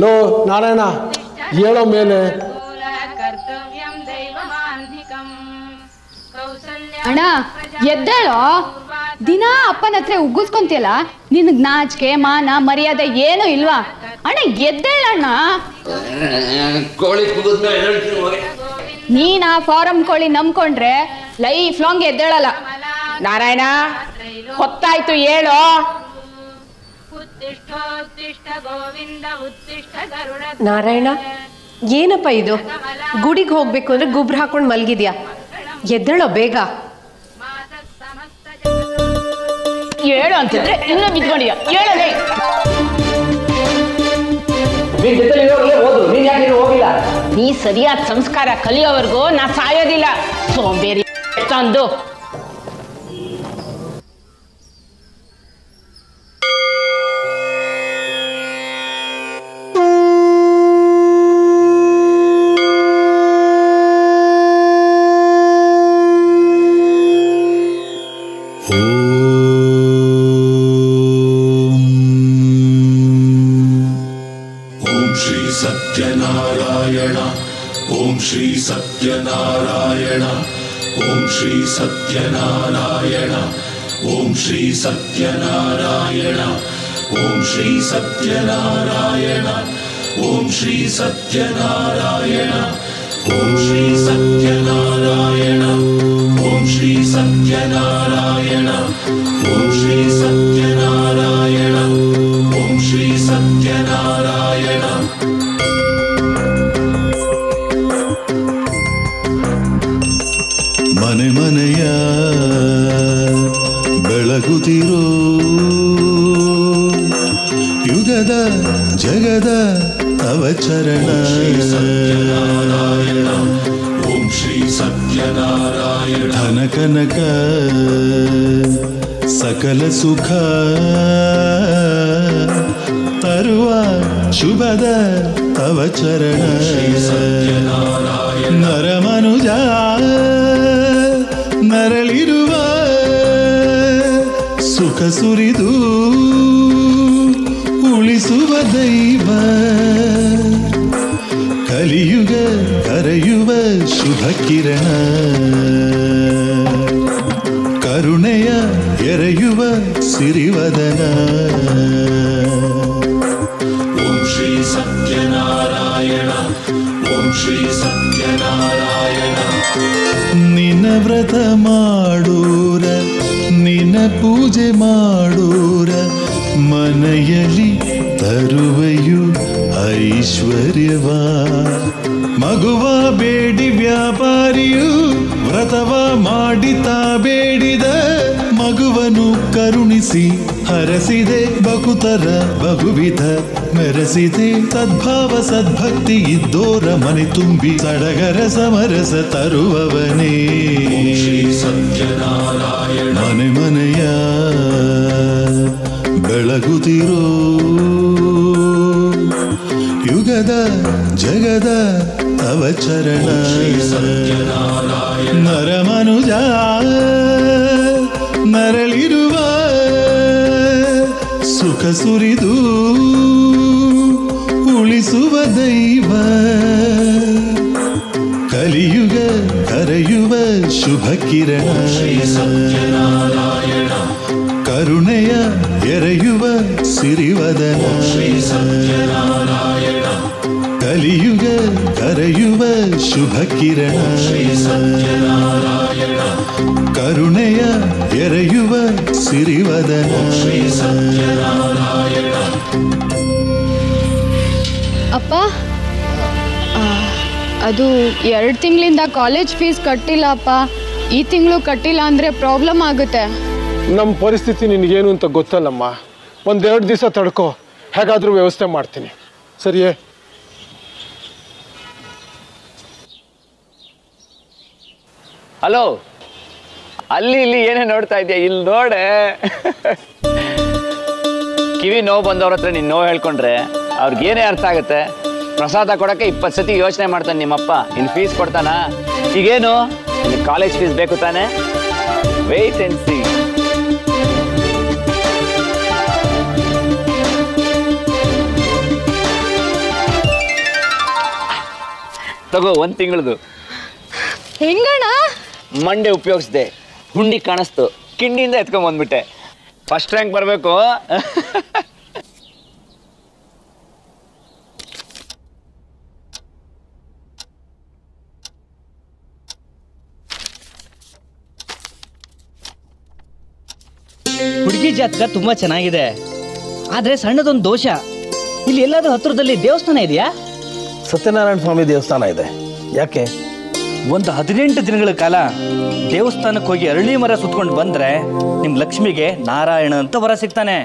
Low Narayana ಹೇಳೋ ಮೇಲೆ. ಕರ್ತವ್ಯಂ ದೈವಮಾನ್ಧಿಕಂ ಕೌಸಲ್ಯ ಅಣ್ಣ ಎದ್ದೇಳೋ? ದಿನ ಅಪ್ಪನ ಹತ್ರ ಉಗ್ಗಿಸ್ಕೊಂತಿಯಲ್ಲ? ನಿನಗ್ ನಾಚಿಕೆ ಮಾನ ಮರ್ಯಾದೆ ಏನು ಇಲ್ವಾ? ಅಣ್ಣ ಎದ್ದೇಳಣ್ಣ ನೀನ್ ಆ ಫಾರಂ ಕೋಳಿ ನಂಬ್ಕೊಂಡ್ರೆ ಲೈಫ್ ಲಾಂಗ್ ಎದ್ದೇಳಲ್ಲ. ನಾರಾಯಣ ಹೊತ್ತಾಯ್ತು ಹೇಳು? ನಾರಾಯಣ ಏನಪ್ಪ ಇದು? ಗುಡಿಗೆ ಹೋಗ್ಬೇಕು ಅಂದ್ರೆ ಗುಬ್ರ ಹಾಕೊಂಡು ಮಲ್ಗಿದ್ಯಾ? ಎದ್ದೇಳೋ ಬೇಗ. ಹೇಳು ಅಂತಿದ್ರೆ ಇನ್ನೂ ಬಿದ್ಕೊಂಡಿಯ ಹೇಳಲೇ ನೀ ಸರಿಯಾದ ಸಂಸ್ಕಾರ ಕಲಿಯೋವರೆಗೂ ನಾ ಸಾಯೋದಿಲ್ಲ. ಸೋಂಬೇರಿ ತಂದು. सत्यनारायण ॐ श्री सत्यनारायण ॐ श्री सत्यनारायण ॐ श्री सत्यनारायण ॐ श्री सत्यनारायण ॐ श्री सत्यनारायण ಜಗದ ಅವಚರಣ. ಓಂ ಶ್ರೀ ಸತ್ಯನಾರಾಯಣ. ಧನ ಕನಕ ಸಕಲ ಸುಖ. ತರುವ ಶುಭದ ಅವಚರಣ. ನರಮನುಜ ನರಳಿರುವ ಸುಖ ಸುರಿದು. ദൈവ കലിയുഗ കരയുവ ശുഭകിരണ. കരുണയ എരയുവ സിരിവദന. ഓം ശ്രീ സത്യനാരായണ ഓം ശ്രീ സത്യനാരായണ. ನಿನವ್ರತ നിന ನಿನ ಪೂಜೆ ಮಾಡೂರ ತರುವೆಯು ಐಶ್ವರ್ಯವ? ಮಗುವ ಬೇಡಿ ವ್ಯಾಪಾರಿಯು, ವ್ರತವ ಮಾಡಿತ ಬೇಡಿದ ಮಗುವನು ಕರುಣಿಸಿ ಹರಸಿದೆ ಬಕುತರ ಬಹುವಿಧ. ಮೆರೆಸಿದೆ ಸದ್ಭಾವ ಸದ್ಭಕ್ತಿ ಇದ್ದೋರ ಮನೆ ತುಂಬಿ ಸಡಗರ ಸಮರಸ ತರುವವನೇ. ಮನೆ ಮನೆಯ ಬೆಳಗುತ್ತಿರೋ ಯುಗದ ಜಗದ ಅವಚರಣ. ನರಮನುಜ ನರ ಮನುಜ, ನರಳಿರುವ ಸುಖ ಸುರಿದು ಉಳಿಸುವ ದೈವ. ಕಲಿಯುಗ, ಕರೆಯುವ ಶುಭ ಕಿರಣ. ಕರುಣೆಯ ಎರೆಯುವ ಸಿರಿವದನ. ಕಲಿಯುಗ ಕರೆಯುವ ಶುಭ ಕಿರಣ. ಕರುಣೆಯ ಎರೆಯುವ ಸಿರಿವದನ. ಅಪ್ಪ ಅದು ಎರಡು ತಿಂಗಳಿಂದ ಕಾಲೇಜ್ ಫೀಸ್ ಕಟ್ಟಿಲ್ಲ ಅಪ್ಪ. ಈ ತಿಂಗಳು ಕಟ್ಟಿಲ್ಲ ಅಂದರೆ ಪ್ರಾಬ್ಲಮ್ ಆಗುತ್ತೆ. ನಮ್ಮ ಪರಿಸ್ಥಿತಿ ನಿನಗೇನು ಅಂತ ಗೊತ್ತಲ್ಲಮ್ಮ? ಒಂದೆರಡು ದಿವಸ ತಡ್ಕೋ ಹೇಗಾದರೂ ವ್ಯವಸ್ಥೆ ಮಾಡ್ತೀನಿ. ಸರಿಯೇ? ಹಲೋ, ಅಲ್ಲಿ ಇಲ್ಲಿ ಏನೇ ನೋಡ್ತಾ ಇದೆಯಾ ಇಲ್ಲಿ ನೋಡೆ. ಕಿವಿ ನೋವು ಬಂದವ್ರ ಹತ್ರ ನೀನು ನೋವು ಹೇಳ್ಕೊಂಡ್ರೆ ಅವ್ರಿಗೆ ಏನೇ ಅರ್ಥ ಆಗುತ್ತೆ. ಪ್ರಸಾದ ಕೊಡೋಕ್ಕೆ ಇಪ್ಪತ್ತು ಸತಿ ಯೋಚನೆ ಮಾಡ್ತಾನೆ ನಿಮ್ಮಪ್ಪ. ಇನ್ನು ಫೀಸ್ ಕೊಡ್ತಾನ? ಈಗೇನು? ನಿಮ್ಗೆ ಕಾಲೇಜ್ ಫೀಸ್ ಬೇಕು ತಾನೆ? ವೆಯ್ಟ್ ಆ್ಯಂಡ್ ಸಿ ತಗೋ, ಒಂದು ತಿಂಗಳದು. ಹೆಂಗಣ್ಣ? ಮಂಡೆ ಉಪಯೋಗಿಸಿದೆ. ಹುಂಡಿ ಕಾಣಿಸ್ತು. ಕಿಂಡಿಯಿಂದ ಎತ್ಕೊಂಡ್ ಬಂದ್ಬಿಟ್ಟೆ. ಫಸ್ಟ್ ರ್ಯಾಂಕ್ ಬರಬೇಕು. ಹುಡುಗಿ ಜಾತಕ ತುಂಬಾ ಚೆನ್ನಾಗಿದೆ. ಆದ್ರೆ ಸಣ್ಣದೊಂದು ದೋಷ. ಇಲ್ಲಿ ಎಲ್ಲಾದ್ರೂ ಹತ್ರದಲ್ಲಿ ದೇವಸ್ಥಾನ ಇದೆಯಾ? ಸತ್ಯನಾರಾಯಣ ಸ್ವಾಮಿ ದೇವಸ್ಥಾನ ಇದೆ. ಯಾಕೆ? ಒಂದು ಹದಿನೆಂಟು ದಿನಗಳ ಕಾಲ ದೇವಸ್ಥಾನಕ್ಕೆ ಹೋಗಿ ಅರಳಿ ಮರ ಸುತ್ಕೊಂಡು ಬಂದ್ರೆ ನಿಮ್ಮ ಲಕ್ಷ್ಮಿಗೆ ನಾರಾಯಣ ಅಂತ ವರ ಸಿಗ್ತಾನೆ.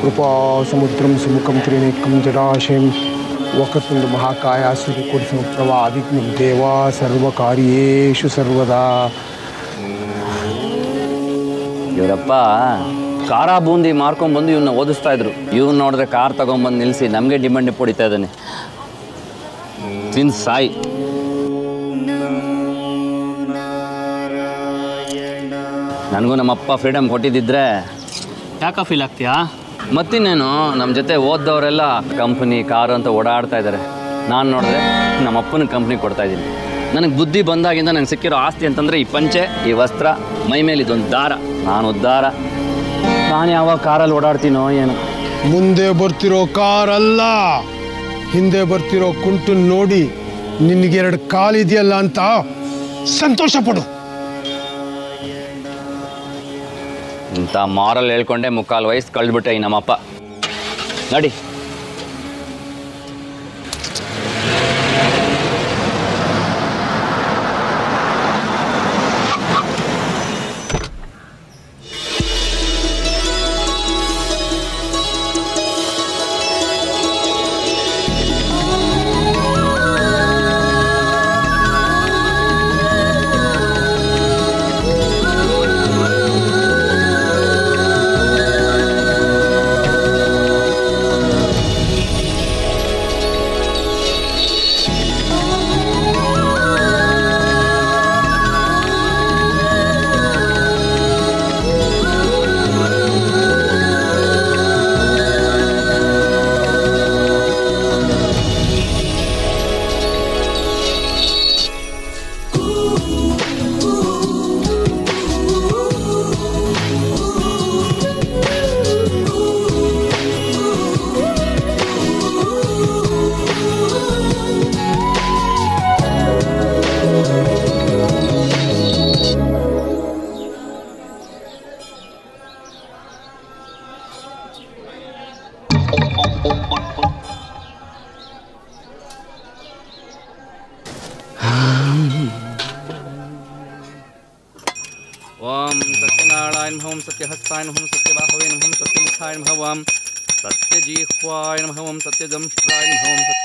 ಕೃಪಾ ಸಮುದ್ರಂ ಸುಮುಖಂ ತ್ರಿನೇಕಂ ಜಲಾಶಯಂ ವಕತುಂದು ಮಹಾಕಾಯ ಸೂರ್ಯಕೋಟಿ ಸಮಪ್ರಭ ಆದಿತ್ಯಂ ದೇವ ಸರ್ವಕಾರ್ಯೇಷು ಸರ್ವದಾ ಇವರಪ್ಪ ಖಾರ ಬೂಂದಿ ಮಾರ್ಕೊಂಡ್ಬಂದು ಇವನ್ನ ಓದಿಸ್ತಾ ಇದ್ರು. ಇವ್ನು ನೋಡಿದ್ರೆ ಕಾರ್ ತಗೊಂಬಂದು ನಿಲ್ಲಿಸಿ ನಮಗೆ ಡಿಮಾಂಡ್ ಪಡಿತಾ ಇದ್ದಾನೆ. ತಿನ್ ಸಾಯಿ. ನನಗೂ ನಮ್ಮಪ್ಪ ಫ್ರೀಡಮ್ ಕೊಟ್ಟಿದ್ದಿದ್ರೆ ಯಾಕೆ ಫೀಲ್ ಆಗ್ತೀಯಾ? ಮತ್ತಿನ್ನೇನು ನಮ್ಮ ಜೊತೆ ಓದ್ದವರೆಲ್ಲ ಕಂಪ್ನಿ ಕಾರು ಅಂತ ಓಡಾಡ್ತಾ ಇದ್ದಾರೆ ನಾನು ನೋಡಿದ್ರೆ ನಮ್ಮ ಅಪ್ಪನ ಕಂಪ್ನಿ ಕೊಡ್ತಾ ಇದ್ದೀನಿ. ನನಗೆ ಬುದ್ಧಿ ಬಂದಾಗಿಂದ ನನಗೆ ಸಿಕ್ಕಿರೋ ಆಸ್ತಿ ಅಂತಂದರೆ ಈ ಪಂಚೆ, ಈ ವಸ್ತ್ರ, ಮೈ ಮೇಲೆ ಇದೊಂದು ದಾರ. ನಾನು ಉದ್ದಾರ ನಾನು ಯಾವಾಗ ಕಾರಲ್ಲಿ ಓಡಾಡ್ತೀನೋ ಏನು. ಮುಂದೆ ಬರ್ತಿರೋ ಕಾರ್ ಅಲ್ಲ. ಹಿಂದೆ ಬರ್ತಿರೋ ಕುಂಟು ನೋಡಿ ನಿನಗೆರಡು ಕಾಲಿದೆಯಲ್ಲ ಅಂತ ಸಂತೋಷ ಪಡು. ಇಂಥ ಮಾರಲ್ ಹೇಳ್ಕೊಂಡೆ ಮುಕ್ಕಾಲು ವಯಸ್ಸು ಕಳೆದ್ಬಿಟ್ಟೆ ಈ ನಮ್ಮಪ್ಪ ನಡಿ ಓಂ ಸತ್ಯನಾರಾಯಣ ಓಂ ಸತ್ಯಹಸ್ತಾಯ ಓಂ ಸತ್ಯಬಾಹವೇ ಓಂ ಸತ್ಯಮುಖಾಯ ಓಂ ಸತ್ಯಜಿಹ್ವಾಯ ಓಂ ಸತ್ಯದಂಷ್ಟ್ರಾಯ ಓಂ ಸತ್ಯ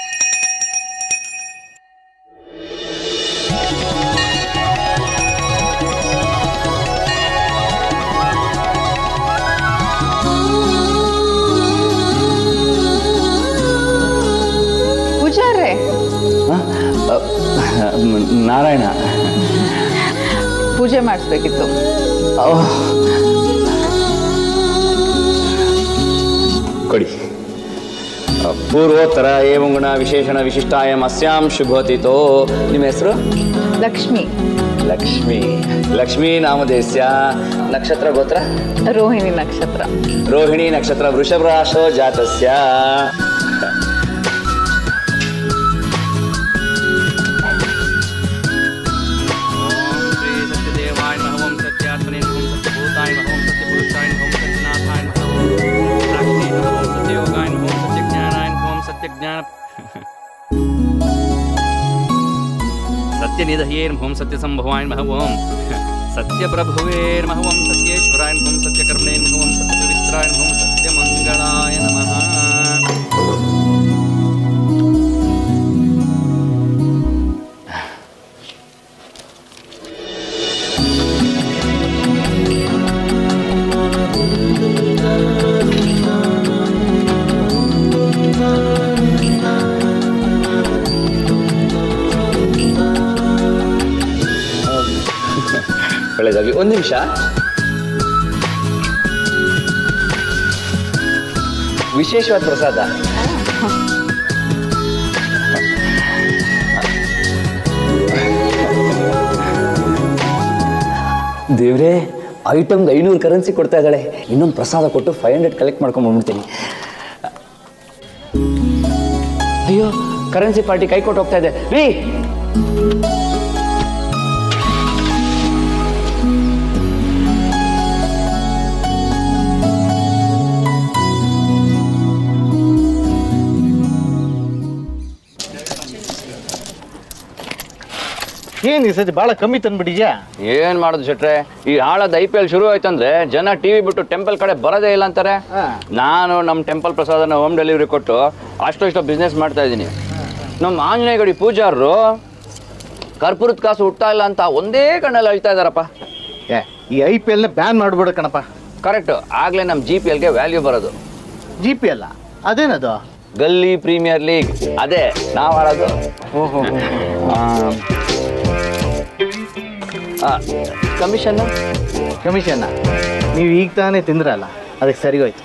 ಪೂಜಾರ್ರೆ. ನಾರಾಯಣ. ಪೂಜೆ ಮಾಡಿಸ್ಬೇಕಿತ್ತು ಕೊಡಿ ಪೂರ್ವೋತ್ತರ ಏವಂ ಗುಣ ವಿಶೇಷಣ ವಿಶಿಷ್ಟಾಯಂ ಅಸ್ಯಾಂ ಶುಭೋತಿತೋ ನಿಮ್ಮ ಹೆಸರು? ಲಕ್ಷ್ಮಿ। ಲಕ್ಷ್ಮಿ। ಲಕ್ಷ್ಮೀ ನಾಮದೇಸ್ಯ ನಕ್ಷತ್ರ ಗೋತ್ರ? ರೋಹಿಣಿ ನಕ್ಷತ್ರ। ರೋಹಿಣಿ ನಕ್ಷತ್ರ ವೃಷಭ ರಾಶೋ ಜಾತಸ್ಯ। ಸತ್ಯನಿಧಯೇ ನಮಃ ಓಂ ಸತ್ಯಸಂಭವಾಯ ನಮಃ ಓಂ ಸತ್ಯಪ್ರಭುವೇ ನಮಃ ಓಂ ಒಂದು ನಿಮಿಷ. ವಿಶೇಷವಾದ ಪ್ರಸಾದ. ದೇವ್ರೆ, ಐಟಮ್ಗೆ ಐನೂರು ಕರೆನ್ಸಿ ಕೊಡ್ತಾ ಇದ್ದಾಳೆ. ಇನ್ನೊಂದು ಪ್ರಸಾದ ಕೊಟ್ಟು ಫೈವ್ ಹಂಡ್ರೆಡ್ ಕಲೆಕ್ಟ್ ಮಾಡ್ಕೊಂಡು ಬಂದ್ಬಿಡ್ತೀನಿ. ಅಯ್ಯೋ ಕರೆನ್ಸಿ ಪಾರ್ಟಿ ಕೈ ಕೊಟ್ಟು ಹೋಗ್ತಾ ಇದೆ. ರೀ! ಏನು ಈ ಸತಿ ಭಾಳ ಕಮ್ಮಿ ತಂದ್ಬಿಟ್ಟಿದ್ಯಾ? ಏನ್ ಮಾಡುದು ಶೆಟ್ರೆ? ಈ ಹಾಳದ ಐ ಪಿ ಎಲ್ ಶುರು ಆಯ್ತಂದ್ರೆ ಜನ ಟಿವಿ ಬಿಟ್ಟು ಟೆಂಪಲ್ ಕಡೆ ಬರೋದೇ ಇಲ್ಲ ಅಂತಾರೆ. ನಾನು ನಮ್ಮ ಟೆಂಪಲ್ ಪ್ರಸಾದನ ಹೋಮ್ ಡೆಲಿವರಿ ಕೊಟ್ಟು ಅಷ್ಟು ಇಷ್ಟು ಬಿಸ್ನೆಸ್ ಮಾಡ್ತಾ ಇದ್ದೀನಿ. ನಮ್ಮ ಆಂಜನೇಯ ಗಡಿ ಪೂಜಾರರು ಕರ್ಪೂರದ ಕಾಸು ಹುಟ್ತಾ ಇಲ್ಲ ಅಂತ ಒಂದೇ ಕಣ್ಣಲ್ಲಿ ಅಳ್ತಾ ಇದಾರಪ್ಪ ಏ ಈ ಐ ಪಿ ಎಲ್ನ ಬ್ಯಾನ್ ಮಾಡ್ಬಿಡು ಕಣಪ್ಪ. ಕರೆಕ್ಟ್ ಆಗ್ಲೇ ನಮ್ಮ ಜಿ ಪಿ ಎಲ್ಗೆ ವ್ಯಾಲ್ಯೂ ಬರೋದು. ಜಿ ಪಿ ಅಲ್ಲ ಅದೇನದು? ಗಲ್ಲಿ ಪ್ರೀಮಿಯರ್ ಲೀಗ್. ಅದೇ ನಾವು ಆಡೋದು. ಓಹೋ ಕಮಿಷನ್ ಕಮಿಷನ್ನ ನೀವು ಈಗ ತಾನೇ ತಿಂದ್ರಲ್ಲ ಅದಕ್ಕೆ ಸರಿ ಹೋಯ್ತು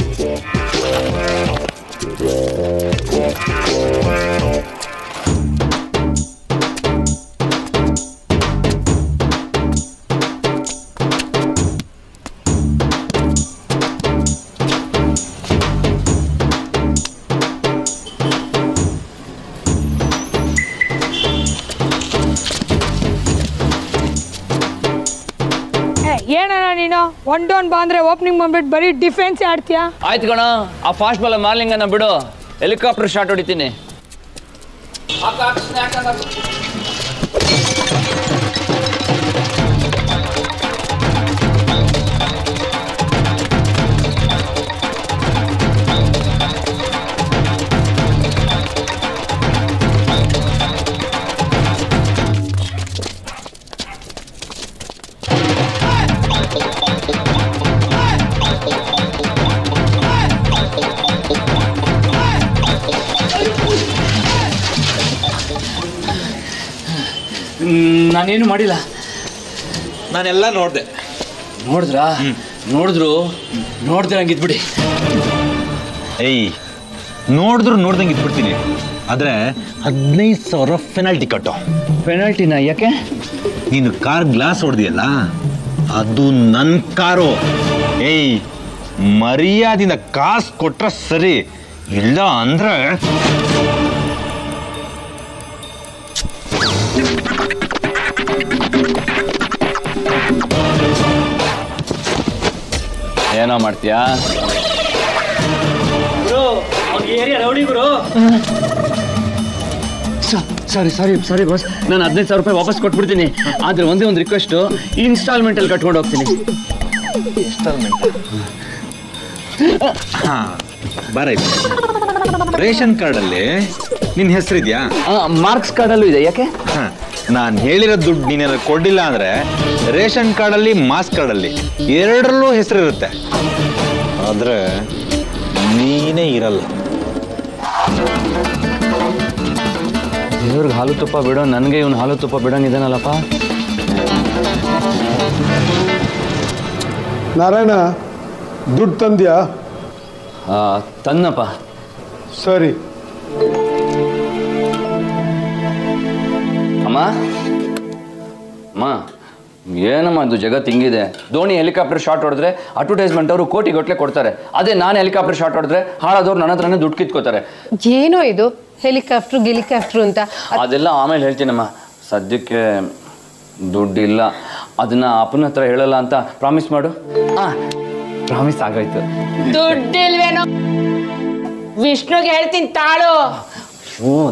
ಡೌನ್ ಬಾ ಅಂದ್ರೆ ಓಪನಿಂಗ್ ಬಂದ್ಬಿಟ್ಟು ಬರೀ ಡಿಫೆನ್ಸ್ ಆಡ್ತೀಯಾ? ಆಯ್ತು ಕಣ, ಆ ಫಾಸ್ಟ್ ಬಾಲ್ ಮಾರ್ಲಿಂಗನ್ನ ಬಿಡು. ಹೆಲಿಕಾಪ್ಟರ್ ಶಾಟ್ ಹೊಡಿತೀನಿ. ನಾನೇನು ಮಾಡಿಲ್ಲ? ನಾನೆಲ್ಲ ನೋಡಿದೆ. ನೋಡಿದ್ರಾ? ನೋಡಿದ್ರು ನೋಡ್ದೆ ಇದ್ಬಿಡಿ. ಏಯ್ ನೋಡಿದ್ರು ನೋಡ್ದಂಗೆ ಇದ್ಬಿಡ್ತೀನಿ. ಆದರೆ ಹದಿನೈದು ಸಾವಿರ ಪೆನಾಲ್ಟಿ ಕಟ್ಟು. ಪೆನಾಲ್ಟಿನ? ಯಾಕೆ? ನೀನು ಕಾರ್ ಗ್ಲಾಸ್ ಹೊಡೆದಿಯಲ್ಲ? ಅದು ನನ್ನ ಕಾರು. ಏಯ್ ಮರ್ಯಾದಿಂದ ಕಾಸು ಕೊಟ್ಟರೆ ಸರಿ. ಇಲ್ಲ ಅಂದ್ರೆ ಏನೋ ಮಾಡ್ತೀಯಾ? ಏರಿಯಾ ರೌಡಿ ಗುರು. ಸಾರಿ ಸಾರಿ ಸಾರಿ ಬಾಸ್ ನಾನು ಹದಿನೈದು ಸಾವಿರ ರೂಪಾಯಿ ವಾಪಸ್ ಕೊಟ್ಬಿಡ್ತೀನಿ. ಆದ್ರೆ ಒಂದೇ ಒಂದು ರಿಕ್ವೆಸ್ಟು ಇನ್ಸ್ಟಾಲ್ಮೆಂಟಲ್ಲಿ ಕಟ್ಕೊಂಡು ಹೋಗ್ತೀನಿ. ಹಾ ಕಾರ್ಡ್ ರೇಷನ್ ಕಾರ್ಡಲ್ಲಿ ನಿನ್ನ ಹೆಸರಿದ್ಯಾ? ಮಾರ್ಕ್ಸ್ ಕಾರ್ಡಲ್ಲೂ ಇದೆ ಯಾಕೆ? ನಾನು ಹೇಳಿರೋ ದುಡ್ಡು ನೀನೇನಾದ್ರು ಕೊಡ್ಲಿಲ್ಲ ಅಂದ್ರೆ ರೇಷನ್ ಕಾರ್ಡಲ್ಲಿ ಮಾಸ್ ಕಾರ್ಡಲ್ಲಿ ಎರಡರಲ್ಲೂ ಹೆಸರಿರುತ್ತೆ. ಆದ್ರೆ ನೀನೇ ಇರಲ್ಲ. ಇವ್ರಿಗೆ ಹಾಲು ತುಪ್ಪ ಬಿಡೋ ನನಗೆ ಇವನು ಹಾಲು ತುಪ್ಪ ಬಿಡೋಂಗಿದ್ದಾನಲ್ಲಪ್ಪ ನಾರಾಯಣ ದುಡ್ಡು ತಂದ್ಯಾ? ತನ್ನಪ್ಪ ಸರಿ. ಅಮ್ಮ? ಅಮ್ಮ? ಏನಮ್ಮ ಇದು ಜಗತ್ತು ಹಿಂಗಿದೆ? ಧೋನಿ ಹೆಲಿಕಾಪ್ಟರ್ ಶಾಟ್ ಹೊಡೆದ್ರೆ ಅಡ್ವರ್ಟೈಸ್ಮೆಂಟ್ ಅವರು ಕೋಟಿ ಗಟ್ಟಲೆ ಕೊಡ್ತಾರೆ. ಅದೇ ನಾನು ಹೆಲಿಕಾಪ್ಟರ್ ಶಾಟ್ ಹೊಡೆದ್ರೆ ಹಾಳಾದವ್ರು ನನ್ನ ಹತ್ರನೇ ದುಡ್ಡು ಕಿತ್ಕೋತಾರೆ. ಏನೋ ಇದು? ಹೆಲಿಕಾಪ್ಟರ್ ಗೆಲಿಕಾಪ್ಟರ್ ಅಂತ? ಅದೆಲ್ಲ ಆಮೇಲೆ ಹೇಳ್ತೀನಮ್ಮ. ಸದ್ಯಕ್ಕೆ ದುಡ್ಡಿಲ್ಲ. ಅದನ್ನ ಅಪ್ಪನ ಹತ್ರ ಹೇಳಲ್ಲ ಅಂತ ಪ್ರಾಮಿಸ್ ಮಾಡು. ಆ ಪ್ರಾಮಿಸ್ ಆಗೋಯ್ತು. ದುಡ್ಡಿಲ್ವೇನೋ? ವಿಷ್ಣುಗೆ ಹೇಳ್ತೀನಿ ತಾಳು. ಓ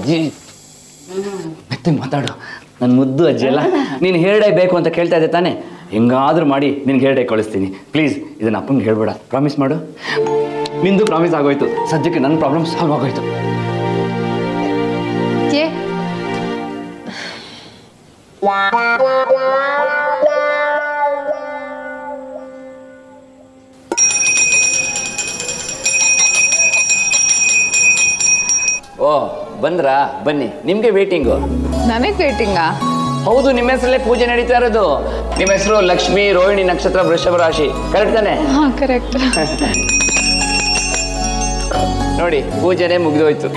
ಮತ್ತೆ ಮಾತಾಡು. ನನ್ನ ಮುದ್ದು ಅಜ್ಜಿ ಅಲ್ಲ? ನೀನು ಹೇರಡೆ ಬೇಕು ಅಂತ ಕೇಳ್ತಾ ಇದ್ದೆ ತಾನೆ? ಹೆಂಗಾದ್ರೂ ಮಾಡಿ ನಿನ್ಗೆ ಹೇರಡೆ ಕಳಿಸ್ತೀನಿ. ಪ್ಲೀಸ್ ಇದನ್ನ ಅಪ್ಪಂಗೆ ಹೇಳ್ಬೇಡ. ಪ್ರಾಮಿಸ್ ಮಾಡು. ನಿಂದು ಪ್ರಾಮಿಸ್ ಆಗೋಯ್ತು. ಸದ್ಯಕ್ಕೆ ನನ್ನ ಪ್ರಾಬ್ಲಮ್ ಸಾಲ್ವ್ ಆಗೋಯ್ತು. ಓ ಬಂದ್ರಾ? ಬನ್ನಿ ನಿಮಗೆ ವೇಟಿಂಗು ನನಗೆ ವೇಟಿಂಗಾ ಹೌದು ನಿಮ್ಮ ಹೆಸರಲ್ಲೇ ಪೂಜೆ ನಡೀತಾ ಇರೋದು. ನಿಮ್ಮ ಹೆಸರು ಲಕ್ಷ್ಮಿ ರೋಹಿಣಿ ನಕ್ಷತ್ರ ವೃಷಭ ರಾಶಿ. ಕರೆಕ್ಟ್ ತಾನೆ? ಹಾಂ ಕರೆಕ್ಟ್ ನೋಡಿ ಪೂಜೆನೆ ಮುಗಿದೋಯ್ತು.